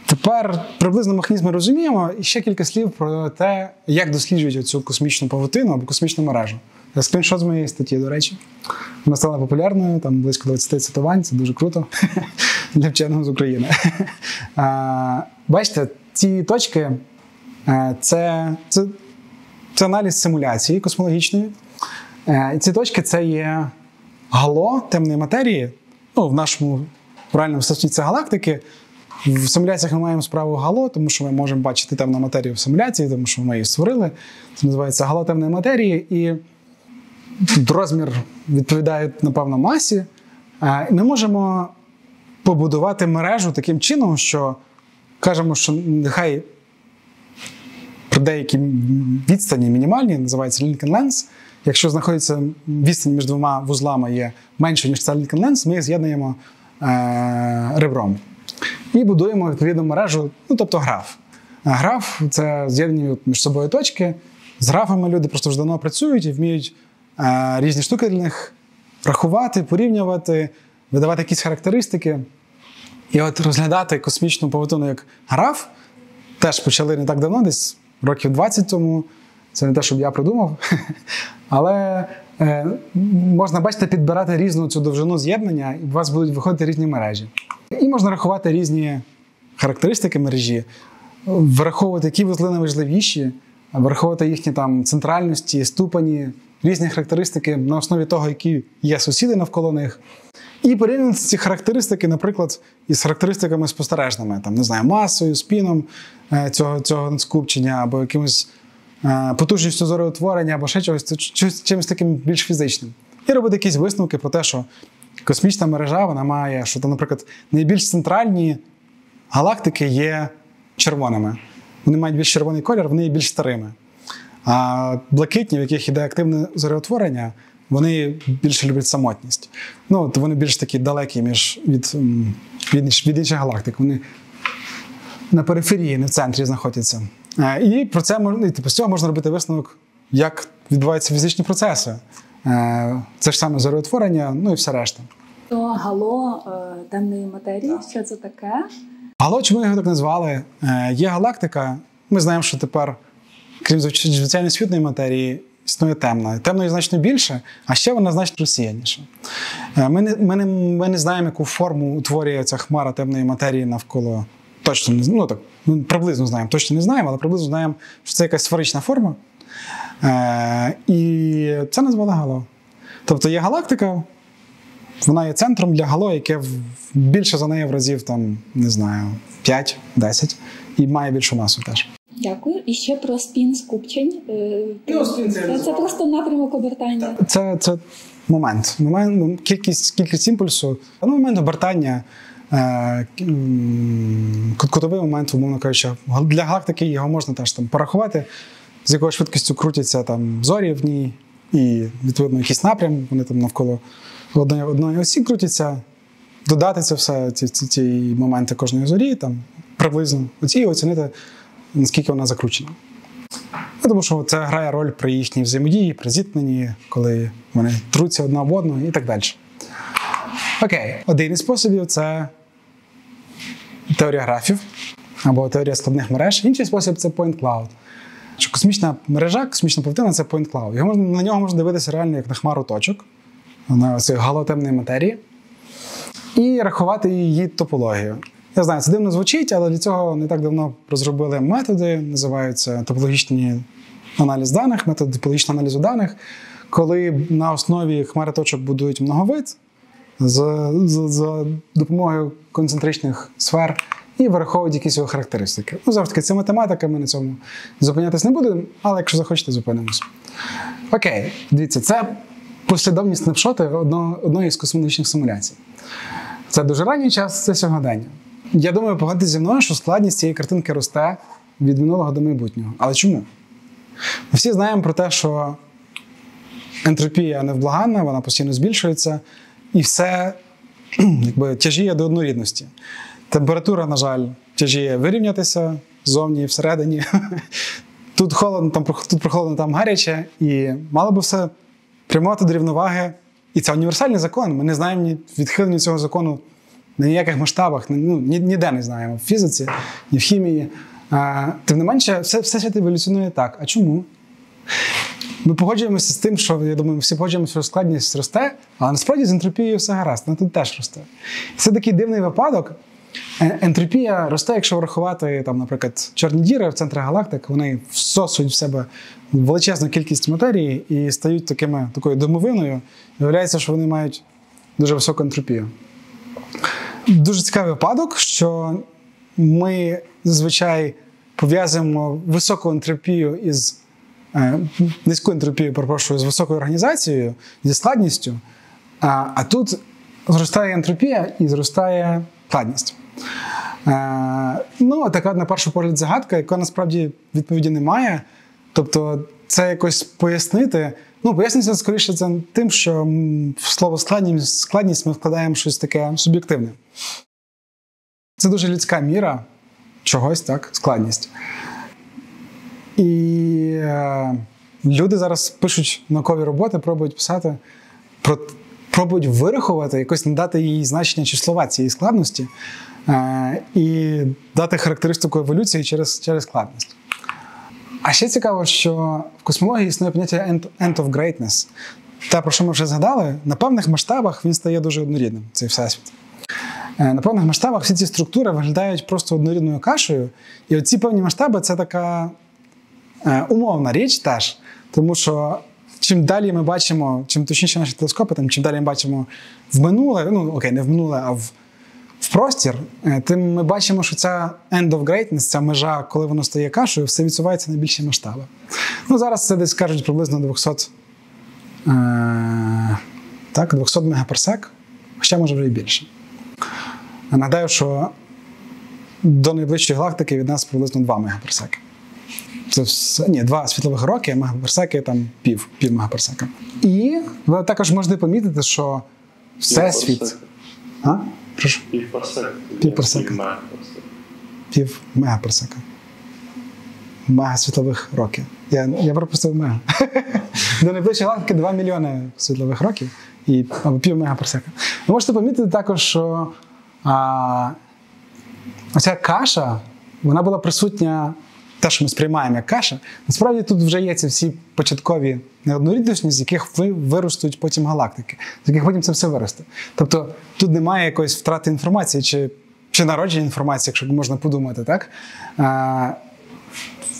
Тепер приблизно механізми розуміємо, і ще кілька слів про те, як досліджують цю космічну павутину або космічну мережу. Скріншот з моєї статті, до речі, вона стала популярною, там близько 20 цитувань, це дуже круто для вченого з України. Бачите, ці точки Е, це це, це аналіз симуляції космологічної. Е, і ці точки це є гало темної матерії. Ну, В нашому правильному статті це галактики. В симуляціях ми маємо справу гало, тому що ми можемо бачити темну матерію в симуляції, тому що ми її створили. Це називається гало темної матерії. І розмір відповідає, напевно, масі. Е, ми можемо побудувати мережу таким чином, що кажемо, що нехай при деякій відстані мінімальні, називається Lincoln Lens. Якщо знаходиться відстань між двома вузлами є менше, ніж ця Lincoln Lens, ми їх з'єднуємо е, ребром. І будуємо відповідну мережу, ну тобто граф. Граф це з'єднані між собою точки. З графами люди просто вже давно працюють і вміють е, різні штуки для них рахувати, порівнювати, видавати якісь характеристики. І от розглядати космічну павутину як граф теж почали не так давно, десь років 20 тому. Це не те, щоб я придумав. Але е, можна, бачите, підбирати різну цю довжину з'єднання, і у вас будуть виходити різні мережі. І можна рахувати різні характеристики мережі, враховувати, які вузли найважливіші, враховувати їхні там центральності, ступені, різні характеристики на основі того, які є сусіди навколо них. І порівняно ці характеристики, наприклад, із характеристиками спостережними, там, не знаю, масою, спіном е, цього цього скупчення, або якимось е, потужністю зореутворення, або ще чогось, чимось таким більш фізичним. І робити якісь висновки про те, що космічна мережа вона має, що там, наприклад, найбільш центральні галактики є червоними. Вони мають більш червоний колір, вони є більш старими. А блакитні, в яких йде активне зореутворення, вони більше люблять самотність. Ну, от Вони більш такі далекі між, від, від, від інших галактик. Вони на периферії, не в центрі знаходяться. Е, і про це можна, типу, з цього можна робити висновок, як відбуваються фізичні процеси. Е, це ж саме зореутворення, ну і все решта. То гало е, темної матерії, що це таке? Гало, чому його так назвали? Є галактика. Ми знаємо, що тепер, крім звичайно світної матерії, існує темна. Темної значно більше, а ще вона значно розсіяніша. Ми не, ми, не, ми не знаємо, яку форму утворює ця хмара темної матерії навколо. Точно не ну так, ну, приблизно знаємо, точно не знаємо, але приблизно знаємо, що це якась сферична форма. Е, І це назвали Гало. Тобто є галактика, вона є центром для Гало, яке більше за неї в разів, там, не знаю, 5-10, і має більшу масу теж. Дякую. І ще про спін скупчень. Е, ну, спін це, це, це просто напрямок обертання. Це це момент. момент ну, кількість кількість імпульсу, ну, момент обертання, е, кутовий момент, умовно кажучи, для галактики його можна теж там порахувати, з якою швидкістю крутяться там зорі в ній, і відповідно якийсь напрям, вони там навколо одної одної осі крутяться. Додати це все, ці ці, ці моменти кожної зорі, там приблизно оці оцінити наскільки вона закручена. Ну, Тому що це грає роль при їхній взаємодії, при зіткненні, коли вони труться одна об одну і так далі. Окей, один із способів це теорія графів або теорія складних мереж. Інший спосіб це point cloud. Що Космічна мережа, космічна павутина це point cloud. Його можна, На нього можна дивитися реально як на хмару точок, на галотемної матерії, і рахувати її топологію. Я знаю, це дивно звучить, але для цього не так давно розробили методи, називаються топологічний аналіз даних, метод топологічного аналізу даних, коли на основі хмари точок будують многовид за, за, за допомогою концентричних сфер і вираховують якісь його характеристики. Ну, завжди це математика, ми на цьому зупинятися не будемо, але якщо захочете, зупинимось. Окей, дивіться, це послідовні снапшоти одної з космологічних симуляцій. Це дуже ранній час, це сьогодення. Я думаю, погодьтесь зі мною, що складність цієї картинки росте від минулого до майбутнього. Але чому? Ми всі знаємо про те, що ентропія невблаганна, вона постійно збільшується, і все якби, тяжіє до однорідності. Температура, на жаль, тяжіє вирівнятися ззовні і всередині. Тут холодно, там тут прохолодно, там гаряче, і мало би все прямувати до рівноваги. І це універсальний закон. Ми не знаємо ні відхилення цього закону на ніяких масштабах, ну, ніде не знаємо в фізиці, ні в хімії. А, Тим не менше, все все світ еволюціонує так. А чому? Ми погоджуємося з тим, що я думаю, ми всі погоджуємося, що складність росте, але насправді з ентропією все гаразд, вона тут теж росте. це такий дивний випадок. Е, ентропія росте, якщо врахувати, там, наприклад, чорні діри в центрі галактик, вони всосують в себе величезну кількість матерії і стають такими, такою домовиною. Виявляється, що вони мають дуже високу ентропію. Дуже цікавий випадок, що ми зазвичай пов'язуємо високу ентропію із е, низьку ентропію, перепрошую, з високою організацією, зі складністю. А а тут зростає ентропія і зростає складність. Е, ну, така на перший погляд загадка, яка насправді відповіді немає. Тобто, це якось пояснити. Ну, пояснюється скоріше це тим, що в слово складність, складність ми вкладаємо щось таке суб'єктивне. Це дуже людська міра чогось, так, складність. І е, люди зараз пишуть наукові роботи, пробують писати, про, пробують вирахувати, якось надати їй значення числова цієї складності е, і дати характеристику еволюції через, через складність. А ще цікаво, що в космології існує поняття end of greatness. Те, про що ми вже згадали, на певних масштабах він стає дуже однорідним, цей всесвіт. Е, на певних масштабах всі ці структури виглядають просто однорідною кашею. І оці певні масштаби це така е, умовна річ теж, тому що чим далі ми бачимо, чим точніше наші телескопи, тим чим далі ми бачимо в минуле, ну окей, не в минуле, а в, в простір, е, тим ми бачимо, що ця end of greatness, ця межа, коли воно стає кашею, все відсувається на більші масштаби. Ну, зараз це десь кажуть приблизно 200, е, так, 200 мегапарсек, хоча може вже і більше. Нагадаю, що до найближчої галактики від нас приблизно 2 мегапарсеки. Це все, ні, 2 світлових роки, а мегапарсеки там пів, пів мегапарсека. І ви також можете помітити, що всесвіт. А? Прошу? Півпарсек. Пів парсека. Пів мегаперсека. Мега світлових років. Я, я пропустив мега. До найближчої галактики 2 мільйони світлових років і або пів мегаперсека. Ви можете помітити також, що а, оця каша, вона була присутня, те, що ми сприймаємо як каша, насправді тут вже є ці всі початкові неоднорідності, з яких ви- виростуть потім галактики, з яких потім це все виросте. Тобто тут немає якоїсь втрати інформації чи, чи народження інформації, якщо можна подумати, так? А,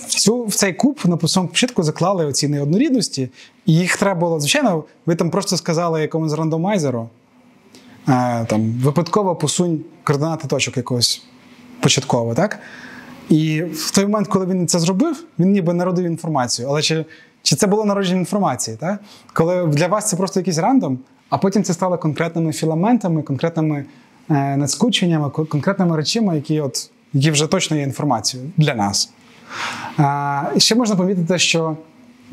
цю, в цей куб на самому початку заклали оці неоднорідності, і їх треба було, звичайно, ви там просто сказали якомусь рандомайзеру, е, там, випадково посунь координати точок якогось початково, так? І в той момент, коли він це зробив, він ніби народив інформацію. Але чи, чи це було народження інформації? Так? Коли для вас це просто якийсь рандом, а потім це стало конкретними філаментами, конкретними е, надскученнями, конкретними речами, які, от, які вже точно є інформацією для нас. І ще можна помітити, що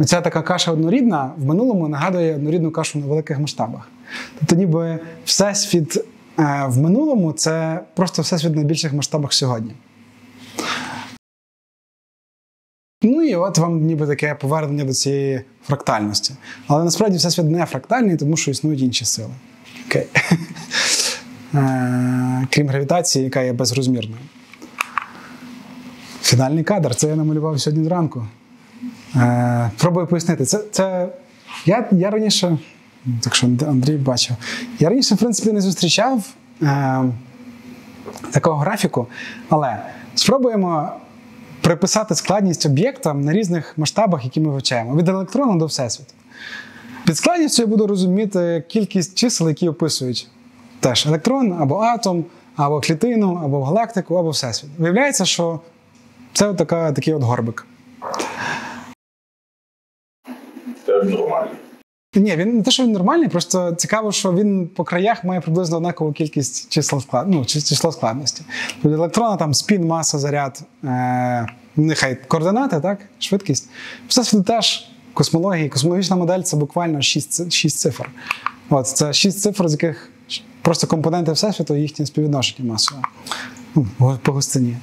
ця така каша однорідна в минулому нагадує однорідну кашу на великих масштабах. Тобто, ніби всесвіт е, в минулому це просто всесвіт на більших масштабах сьогодні. Ну і от вам ніби таке повернення до цієї фрактальності. Але насправді всесвіт не фрактальний, тому що існують інші сили. Окей. Е, Крім гравітації, яка є безрозмірною. Фінальний кадр. Це я намалював сьогодні зранку. Е, пробую пояснити. Це, це я, я раніше, так що Андрій бачив, я раніше, в принципі, не зустрічав е, такого графіку, але спробуємо приписати складність об'єктам на різних масштабах, які ми вивчаємо, від електрона до всесвіту. Під складністю я буду розуміти кількість чисел, які описують теж електрон або атом, або клітину, або галактику, або всесвіт. Виявляється, що це от така, такий от горбик. Це нормально. Ні, він не те, що він нормальний, просто цікаво, що він по краях має приблизно однакову кількість чисел склад, ну, число складності. Від електрона там спін, маса, заряд, е, нехай координати, так, швидкість. Всесвіт теж космології. Космологічна модель це буквально 6, 6 цифр. От, це 6 цифр, з яких просто компоненти Всесвіту і їхнє співвідношення масове ну, по густині.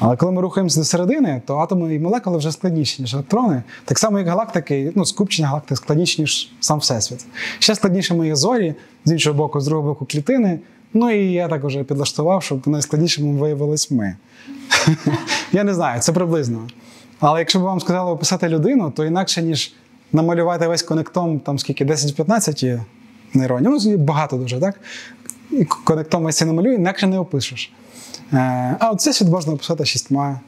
Але коли ми рухаємося до середини, то атоми і молекули вже складніші, ніж електрони. Так само, як галактики, ну, скупчення галактик складніші, ніж сам Всесвіт. Ще складнішими є зорі, з іншого боку, з другого боку клітини. Ну і я так вже підлаштував, щоб найскладнішими виявились ми. Я не знаю, це приблизно. Але якщо б вам сказали описати людину, то інакше, ніж намалювати весь конектом, там скільки 10-15 є нейронів, ну багато дуже, так? І конектом весь це намалює, інакше не опишеш. Е, А от це світ можна описати шістьма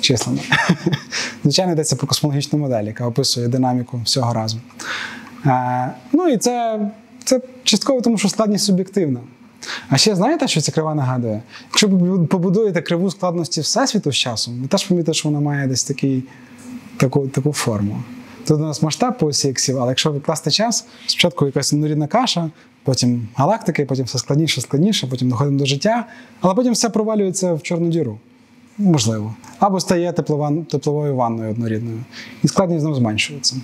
числами. Звичайно, йдеться про космологічну модель, яка описує динаміку всього разу. Е, Ну і це, це частково тому, що складність суб'єктивна. А ще знаєте, що ця крива нагадує? Якщо ви побудуєте криву складності Всесвіту з часом, ви теж помітите, що вона має десь такий, таку, таку форму. Тут у нас масштаб по осі іксів, але якщо викласти час, спочатку якась однорідна каша, потім галактики, потім все складніше, складніше, потім доходимо до життя, але потім все провалюється в чорну діру. Можливо. Або стає теплован, тепловою ванною однорідною. І складність знову зменшується.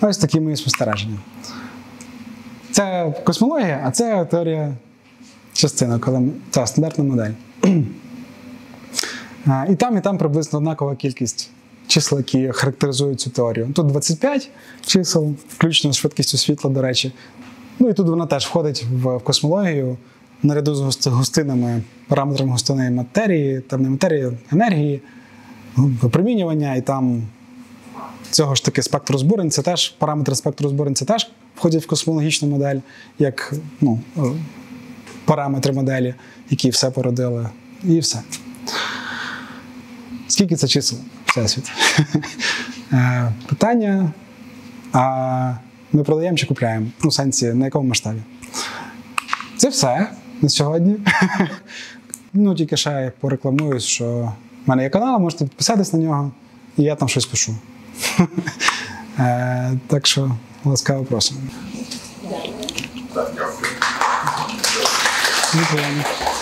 Ось такі мої спостереження. Це космологія, а це теорія частина, коли це стандартна модель. І там, і там приблизно однакова кількість чисел, які характеризують цю теорію. Тут 25 чисел, включно з швидкістю світла, до речі. Ну і тут вона теж входить в космологію наряду з густи- густинами, параметрами густини матерії, там не матерії, енергії, випромінювання, і там цього ж таки спектру збурень, це теж параметри спектру збурень, це теж входять в космологічну модель, як ну, е, параметри моделі, які все породили, і все. Скільки це чисел? Всесвіт. Е, Питання: а ми продаємо чи купляємо? Ну, в сенсі, на якому масштабі? Це все на сьогодні. Ну, тільки ще я порекламую, що в мене є канал, можете підписатись на нього, і я там щось пишу. Е, Так що ласкаво просимо. Дякую.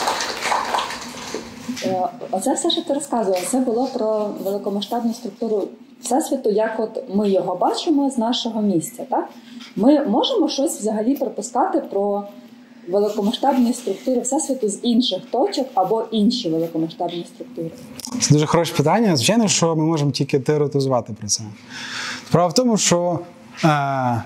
Оце все, що ти розказував, це було про великомасштабну структуру Всесвіту, як от ми його бачимо з нашого місця. Так? Ми можемо щось взагалі припускати про великомасштабні структури Всесвіту з інших точок або інші великомасштабні структури. Це дуже хороше питання. Звичайно, що ми можемо тільки теоретизувати про це. Справа в тому, що е,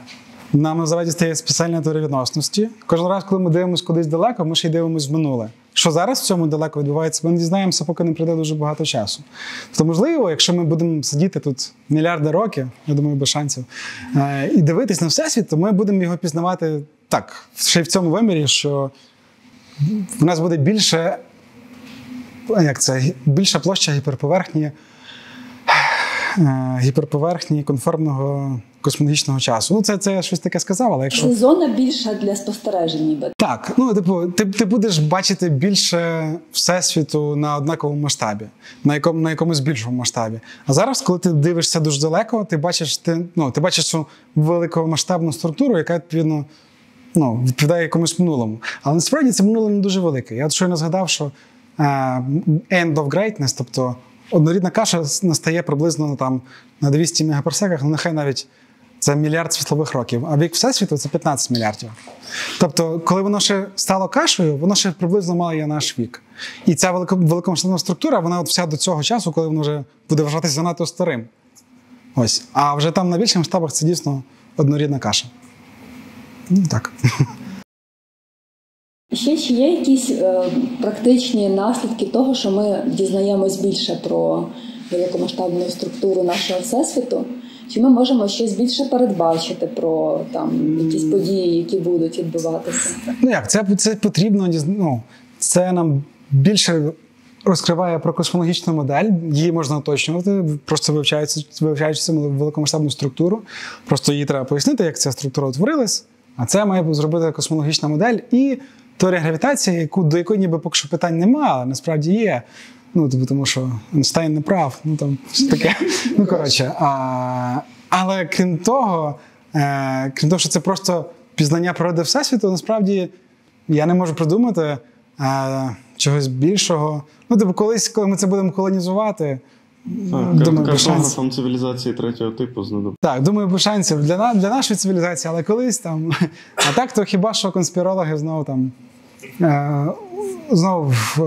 нам на заваді стає спеціальна теорія відносності. Кожен раз, коли ми дивимося кудись далеко, ми ще й дивимося в минуле. Що зараз в цьому далеко відбувається, ми не дізнаємося, поки не пройде дуже багато часу. Тобто, можливо, якщо ми будемо сидіти тут мільярди років, я думаю, без шансів, е, і дивитись на всесвіт, то ми будемо його пізнавати так, ще й в цьому вимірі, що в нас буде більше як це, більша площа гіперповерхні, е, гіперповерхні конформного космологічного часу. Ну, це, це я щось таке сказав, але якщо. Це зона більша для спостережень, ніби. Так, ну типу, ти, ти будеш бачити більше всесвіту на однаковому масштабі, на якому на якомусь більшому масштабі. А зараз, коли ти дивишся дуже далеко, ти бачиш ти, ну, ти бачиш цю великомасштабну структуру, яка відповідно ну, відповідає якомусь минулому. Але насправді це минуле не дуже велике. Я от щойно згадав, що е, end of greatness, тобто однорідна каша настає приблизно там на 200 мегапарсеках, ну нехай навіть це мільярд світлових років, а вік Всесвіту це 15 мільярдів. Тобто, коли воно ще стало кашею, воно ще приблизно має наш вік. І ця велико- великомасштабна структура, вона от вся до цього часу, коли воно вже буде вважатися занадто старим. Ось. А вже там на більших масштабах це дійсно однорідна каша. Ну, так. Ще чи є якісь е, практичні наслідки того, що ми дізнаємось більше про великомасштабну структуру нашого всесвіту? Чи ми можемо щось більше передбачити про там якісь події, які будуть відбуватися? Ну як, це, це потрібно, ну, це нам більше розкриває про космологічну модель, її можна уточнювати, просто вивчаючи, вивчаючи цю великомасштабну структуру. Просто її треба пояснити, як ця структура утворилась, а це має зробити космологічна модель і теорія гравітації, яку, до якої ніби поки що питань немає, але насправді є. Ну, тобто, тому що Ейнштейн не прав, ну там таке. Ну, коротше. А, але крім того, е, крім того, що це просто пізнання природи Всесвіту, насправді я не можу придумати е, чогось більшого. Ну, типу, колись, коли ми це будемо колонізувати, Так, думаю, картографам цивілізації третього типу знадобиться. Так, думаю, без шансів для, для нашої цивілізації, але колись там. А так, то хіба що конспірологи знову там. Е, знову е,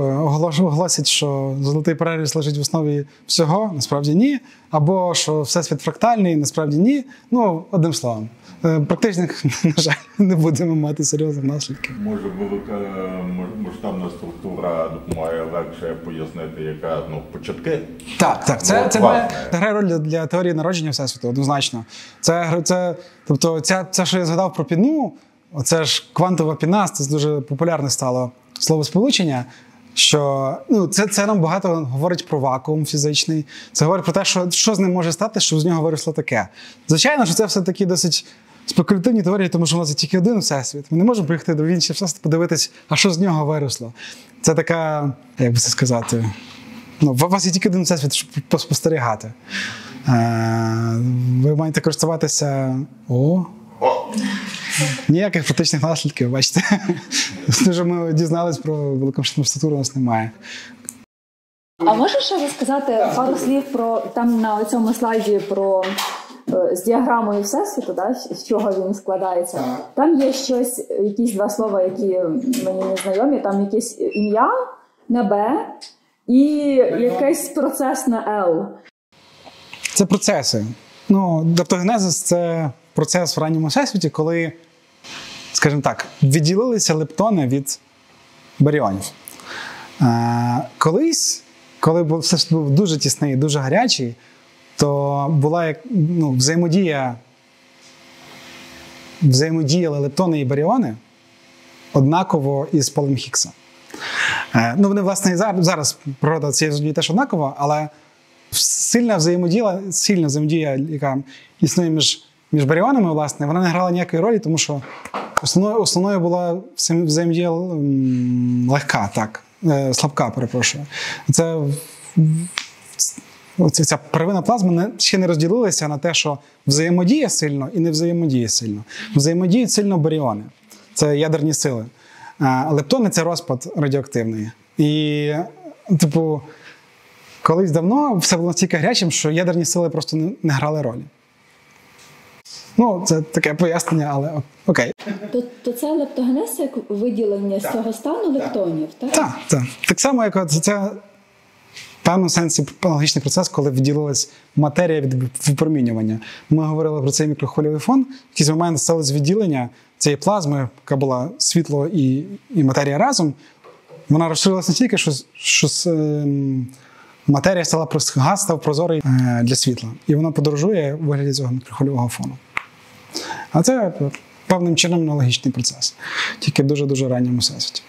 оголосять, що золотий переріз лежить в основі всього, насправді ні. Або що всесвіт фрактальний, насправді ні. Ну, одним словом, е, практичних, на жаль, не будемо мати серйозних наслідків. Може, велика масштабна структура допомагає легше пояснити, яка ну, початки. Так, так, це, Ну, це це грає роль для, для теорії народження всесвіту, однозначно. Це, це, тобто, ця, це, що я згадав про піну, оце ж квантова піна, це дуже популярне стало словосполучення. Що ну, це, це нам багато говорить про вакуум фізичний. Це говорить про те, що, що з ним може стати, щоб з нього виросло таке. Звичайно, що це все таки досить спекулятивні теорії, тому що у нас є тільки один всесвіт. Ми не можемо приїхати до іншого всесвіту, подивитись, а що з нього виросло. Це така, як би це сказати, Ну, у вас є тільки один всесвіт, щоб поспостерігати. Е, ви маєте користуватися. О, Ніяких практичних наслідків, бачите. Дуже ми дізнались про великомасштабну структуру, у нас немає. А можеш ще розказати пару слів про там на цьому слайді про е, з діаграмою всесвіту, да, з- з чого він складається? Там є щось, якісь два слова, які мені не знайомі. Там якесь ім'я на Б і якийсь процес на Л. Це процеси. Ну, даптогенезис це процес в ранньому всесвіті, коли, скажімо так, відділилися лептони від баріонів. Е, колись, коли був всесвіт був дуже тісний, дуже гарячий, то була ну, взаємодія. Взаємодіяли лептони і баріони однаково із полем Хіггса. Е, ну, вони, власне, і зараз, зараз природа цієї теж однакова, але Сильна взаємодія, сильна взаємодія, яка існує між між баріонами, власне, вона не грала ніякої ролі, тому що основною основною була взаємодія легка, так, е, слабка, перепрошую. Це Ця первинна плазма ще не розділилася на те, що взаємодіє сильно і не взаємодіє сильно. Взаємодіють сильно баріони. Це ядерні сили. А лептони це розпад радіоактивний. І, типу, колись давно все було настільки гарячим, що ядерні сили просто не грали ролі. Ну, це таке пояснення, але окей. То то це лептогенез як виділення з цього стану лептонів, так? Так, так. Так само, як це, це в певному сенсі аналогічний процес, коли виділилась матерія від випромінювання. Ми говорили про цей мікрохвильовий фон. В якийсь момент сталося відділення цієї плазми, яка була світло і і матерія разом. Вона розширилася настільки, що що е, матерія стала газ став прозорий е, для світла. І вона подорожує у вигляді цього мікрохвильового фону. А це певним чином аналогічний процес, тільки в дуже-дуже ранньому всесвіті.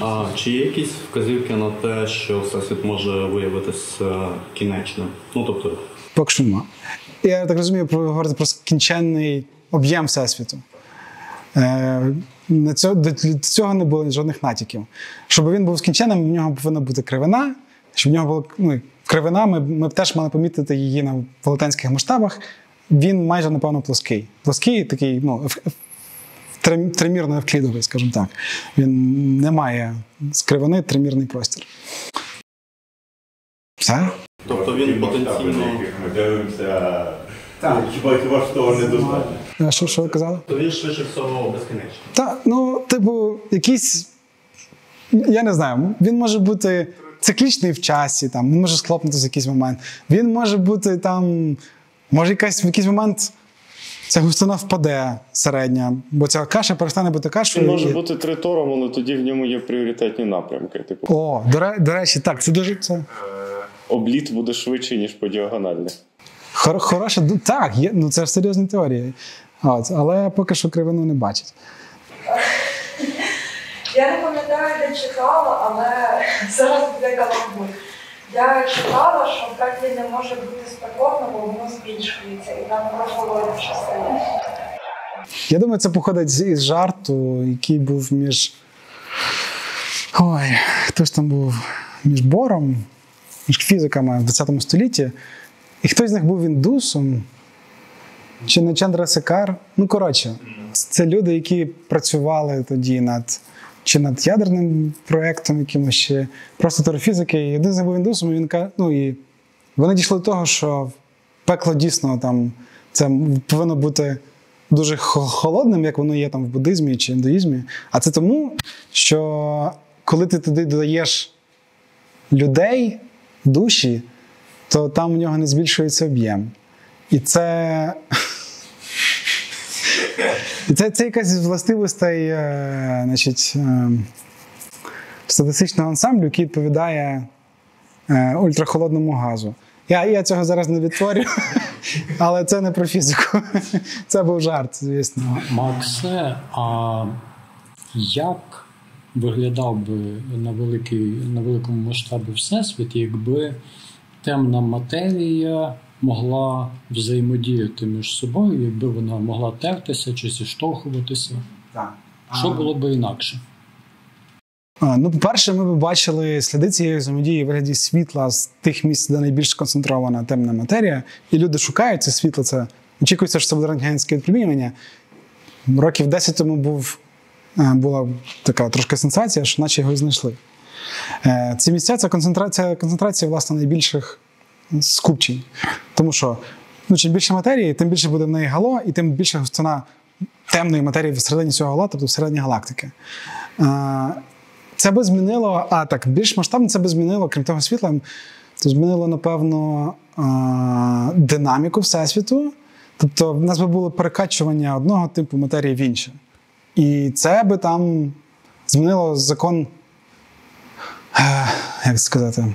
А чи є якісь вказівки на те, що всесвіт може виявитися кінечним? Ну тобто, поки що нема. Я так розумію, про говорити про скінченний об'єм всесвіту. Е, на цього, До цього не було жодних натяків. Щоб він був скінченним, в нього повинна бути кривина. Щоб в нього була ну, кривина, ми, ми б теж мали помітити її на велетенських масштабах. Він майже, напевно, плоский. Плоский такий, ну, тримірно евклідовий, скажімо так. Він не має скривини тримірний простір. Все? Тобто він потенційно. Ми дивимося. Хіба хіба ж того не достатньо? Що що ви казали? То він швидше всього безкінечний. Так, ну, типу, якийсь. Я не знаю, він може бути циклічний в часі, там, він може схлопнутися в якийсь момент. Він може бути там, може якась в якийсь момент ця густина впаде середня, бо ця каша перестане бути кашею. Він може і... бути тритором, але тоді в ньому є пріоритетні напрямки. Типу. О, до, до речі, так, це дуже це. Обліт буде швидше, ніж по діагоналі. Хор, хороша, так, є, ну це ж серйозні теорії. От, але поки що кривину не бачить. Я не пам'ятаю, де читала, але зараз буде каламбур. Я читала, що Бредлі не може бути спекотно, бо воно збільшується і нам прохолодніше стає. Я думаю, це походить із жарту, який був між. Ой, хтось там був між Бором, між фізиками в 20 столітті. І хтось з них був індусом, чи не Чандра Секар. Ну, коротше, це люди, які працювали тоді над чи над ядерним проєктом, якимось ще просто терофізики. І один з індусом, і він ну і вони дійшли до того, що пекло дійсно там це повинно бути дуже холодним, як воно є там в буддизмі чи індуїзмі. А це тому, що коли ти туди додаєш людей, душі, то там у нього не збільшується об'єм. І це. І це це якась з властивостей е, значить, е, статистичного ансамблю, який відповідає е, ультрахолодному газу. Я я цього зараз не відтворю, але це не про фізику. Це був жарт, звісно. Максе, а як виглядав би на великий, на великому масштабі всесвіт, якби темна матерія могла взаємодіяти між собою, якби вона могла тертися чи зіштовхуватися? Так. Що було б інакше? Ну, по-перше, ми б бачили сліди цієї взаємодії в вигляді світла з тих місць, де найбільш концентрована темна матерія, і люди шукають це світло. Це очікується, що це буде рентгенське відпромінювання. Років 10 тому був, е, була така трошки сенсація, що наче його знайшли. Е, ці місця це концентрація, концентрація власне найбільших скупчень. Тому що ну, чим більше матерії, тим більше буде в неї гало, і тим більше густина темної матерії всередині цього гала, тобто всередині галактики. Це би змінило, а так, більш масштабно це би змінило, крім того світла, то змінило, напевно, динаміку Всесвіту. Тобто, в нас би було перекачування одного типу матерії в інше. І це би там змінило закон, е, як сказати,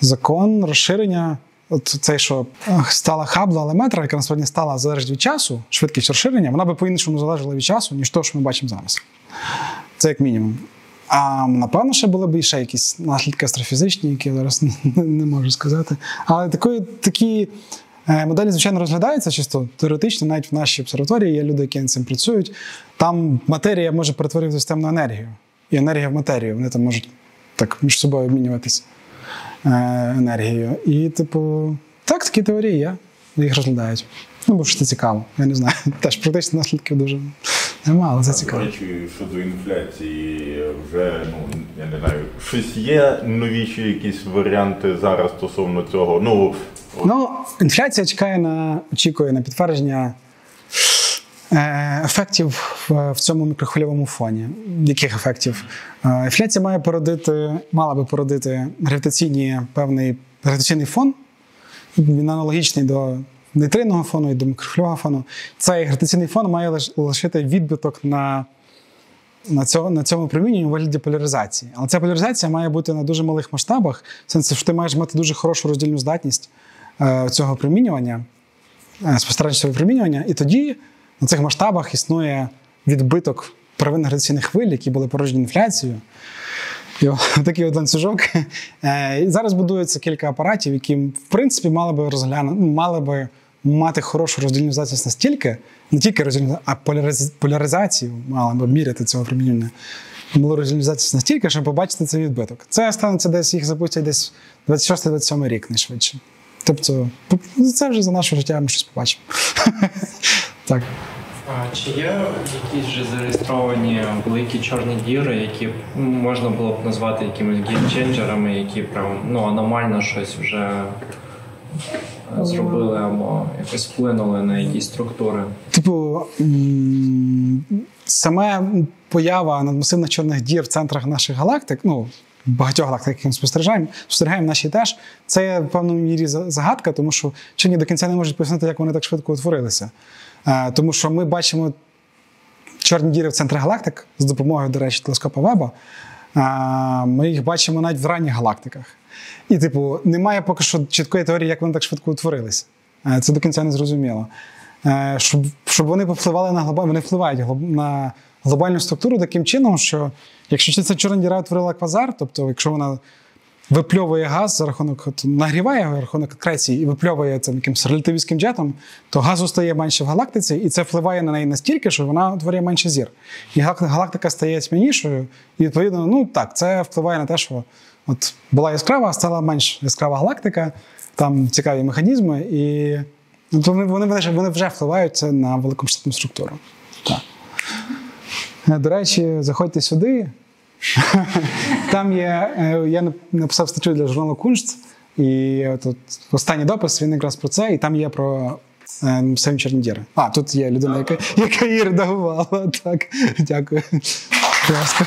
закон розширення. От цей, що стала хабла, але метра, яка насправді стала залежить від часу, швидкість розширення, вона би по-іншому залежала від часу, ніж то, що ми бачимо зараз. Це як мінімум. А напевно, ще були б ще якісь наслідки астрофізичні, які я зараз не, можу сказати. Але такої, такі е, моделі, звичайно, розглядаються чисто теоретично, навіть в нашій обсерваторії є люди, які над цим працюють. Там матерія може перетворювати систему на енергію. І енергія в матерію. Вони там можуть так між собою обмінюватися е, енергією. І, типу, так, такі теорії є. Їх розглядають. Ну, бо що це цікаво. Я не знаю. Теж практичних наслідків дуже немає, але це До цікаво. речі, щодо інфляції, вже ну я не знаю, щось є новіші якісь варіанти зараз стосовно цього. Ну Ну, інфляція чекає на очікує на підтвердження е, ефектів в, цьому мікрохвильовому фоні. Яких ефектів? Е, інфляція має породити, мала би породити гравітаційні певний гравітаційний фон. Він аналогічний до нейтринного фону і до мікрохвильового фону. Цей гравітаційний фон має лишити відбиток на на цьому, на цьому промінні у вигляді поляризації. Але ця поляризація має бути на дуже малих масштабах, в сенсі, що ти маєш мати дуже хорошу роздільну здатність е, цього промінювання, е, спостереження цього промінювання, і тоді на цих масштабах існує відбиток первинних гравітаційних хвиль, які були породжені інфляцією. І такий от ланцюжок. Е, І зараз будується кілька апаратів, які, в принципі, мали би розглянути, мали би мати хорошу роздільну настільки, не тільки роздільну, а поляриз- поляризацію мали би міряти цього промінювання. Було роздільну здатність настільки, щоб побачити цей відбиток. Це станеться десь, їх запустять десь 26-27 рік найшвидше. Тобто, це вже за наше життя ми щось побачимо. Так. А чи є якісь вже зареєстровані великі чорні діри, які можна було б назвати якимись геймченджерами, які прям ну, аномально щось вже е, зробили або якось вплинули на якісь структури? Типу, саме поява надмасивних чорних дір в центрах наших галактик, ну, багатьох галактик, які ми спостерігаємо, спостерігаємо наші теж, це в певній мірі загадка, тому що вчені до кінця не можуть пояснити, як вони так швидко утворилися. Е, Тому що ми бачимо чорні діри в центрі галактик з допомогою, до речі, телескопа Веба. Ми їх бачимо навіть в ранніх галактиках. І, типу, немає поки що чіткої теорії, як вони так швидко утворилися. Е, Це до кінця не зрозуміло. Е, Щоб, щоб вони повпливали на глобальну, вони впливають на глобальну структуру таким чином, що якщо ця чорна діра утворила квазар, тобто якщо вона випльовує газ за рахунок, нагріває за рахунок акреції і випльовує цим якимось релятивістським джетом, то газу стає менше в галактиці, і це впливає на неї настільки, що вона утворює менше зір. І галактика стає тьмянішою, і відповідно, ну так, це впливає на те, що от була яскрава, стала менш яскрава галактика, там цікаві механізми, і ну, то вони, вони, вони вже впливають це на великомасштабну структуру. Так. До речі, заходьте сюди. Там є, е, я написав статтю для журналу Куншт, і от останній допис він якраз про це, і там є про е, самі чорні діри. А, тут є людина, яка, яка її редагувала. Так, дякую. Ласка.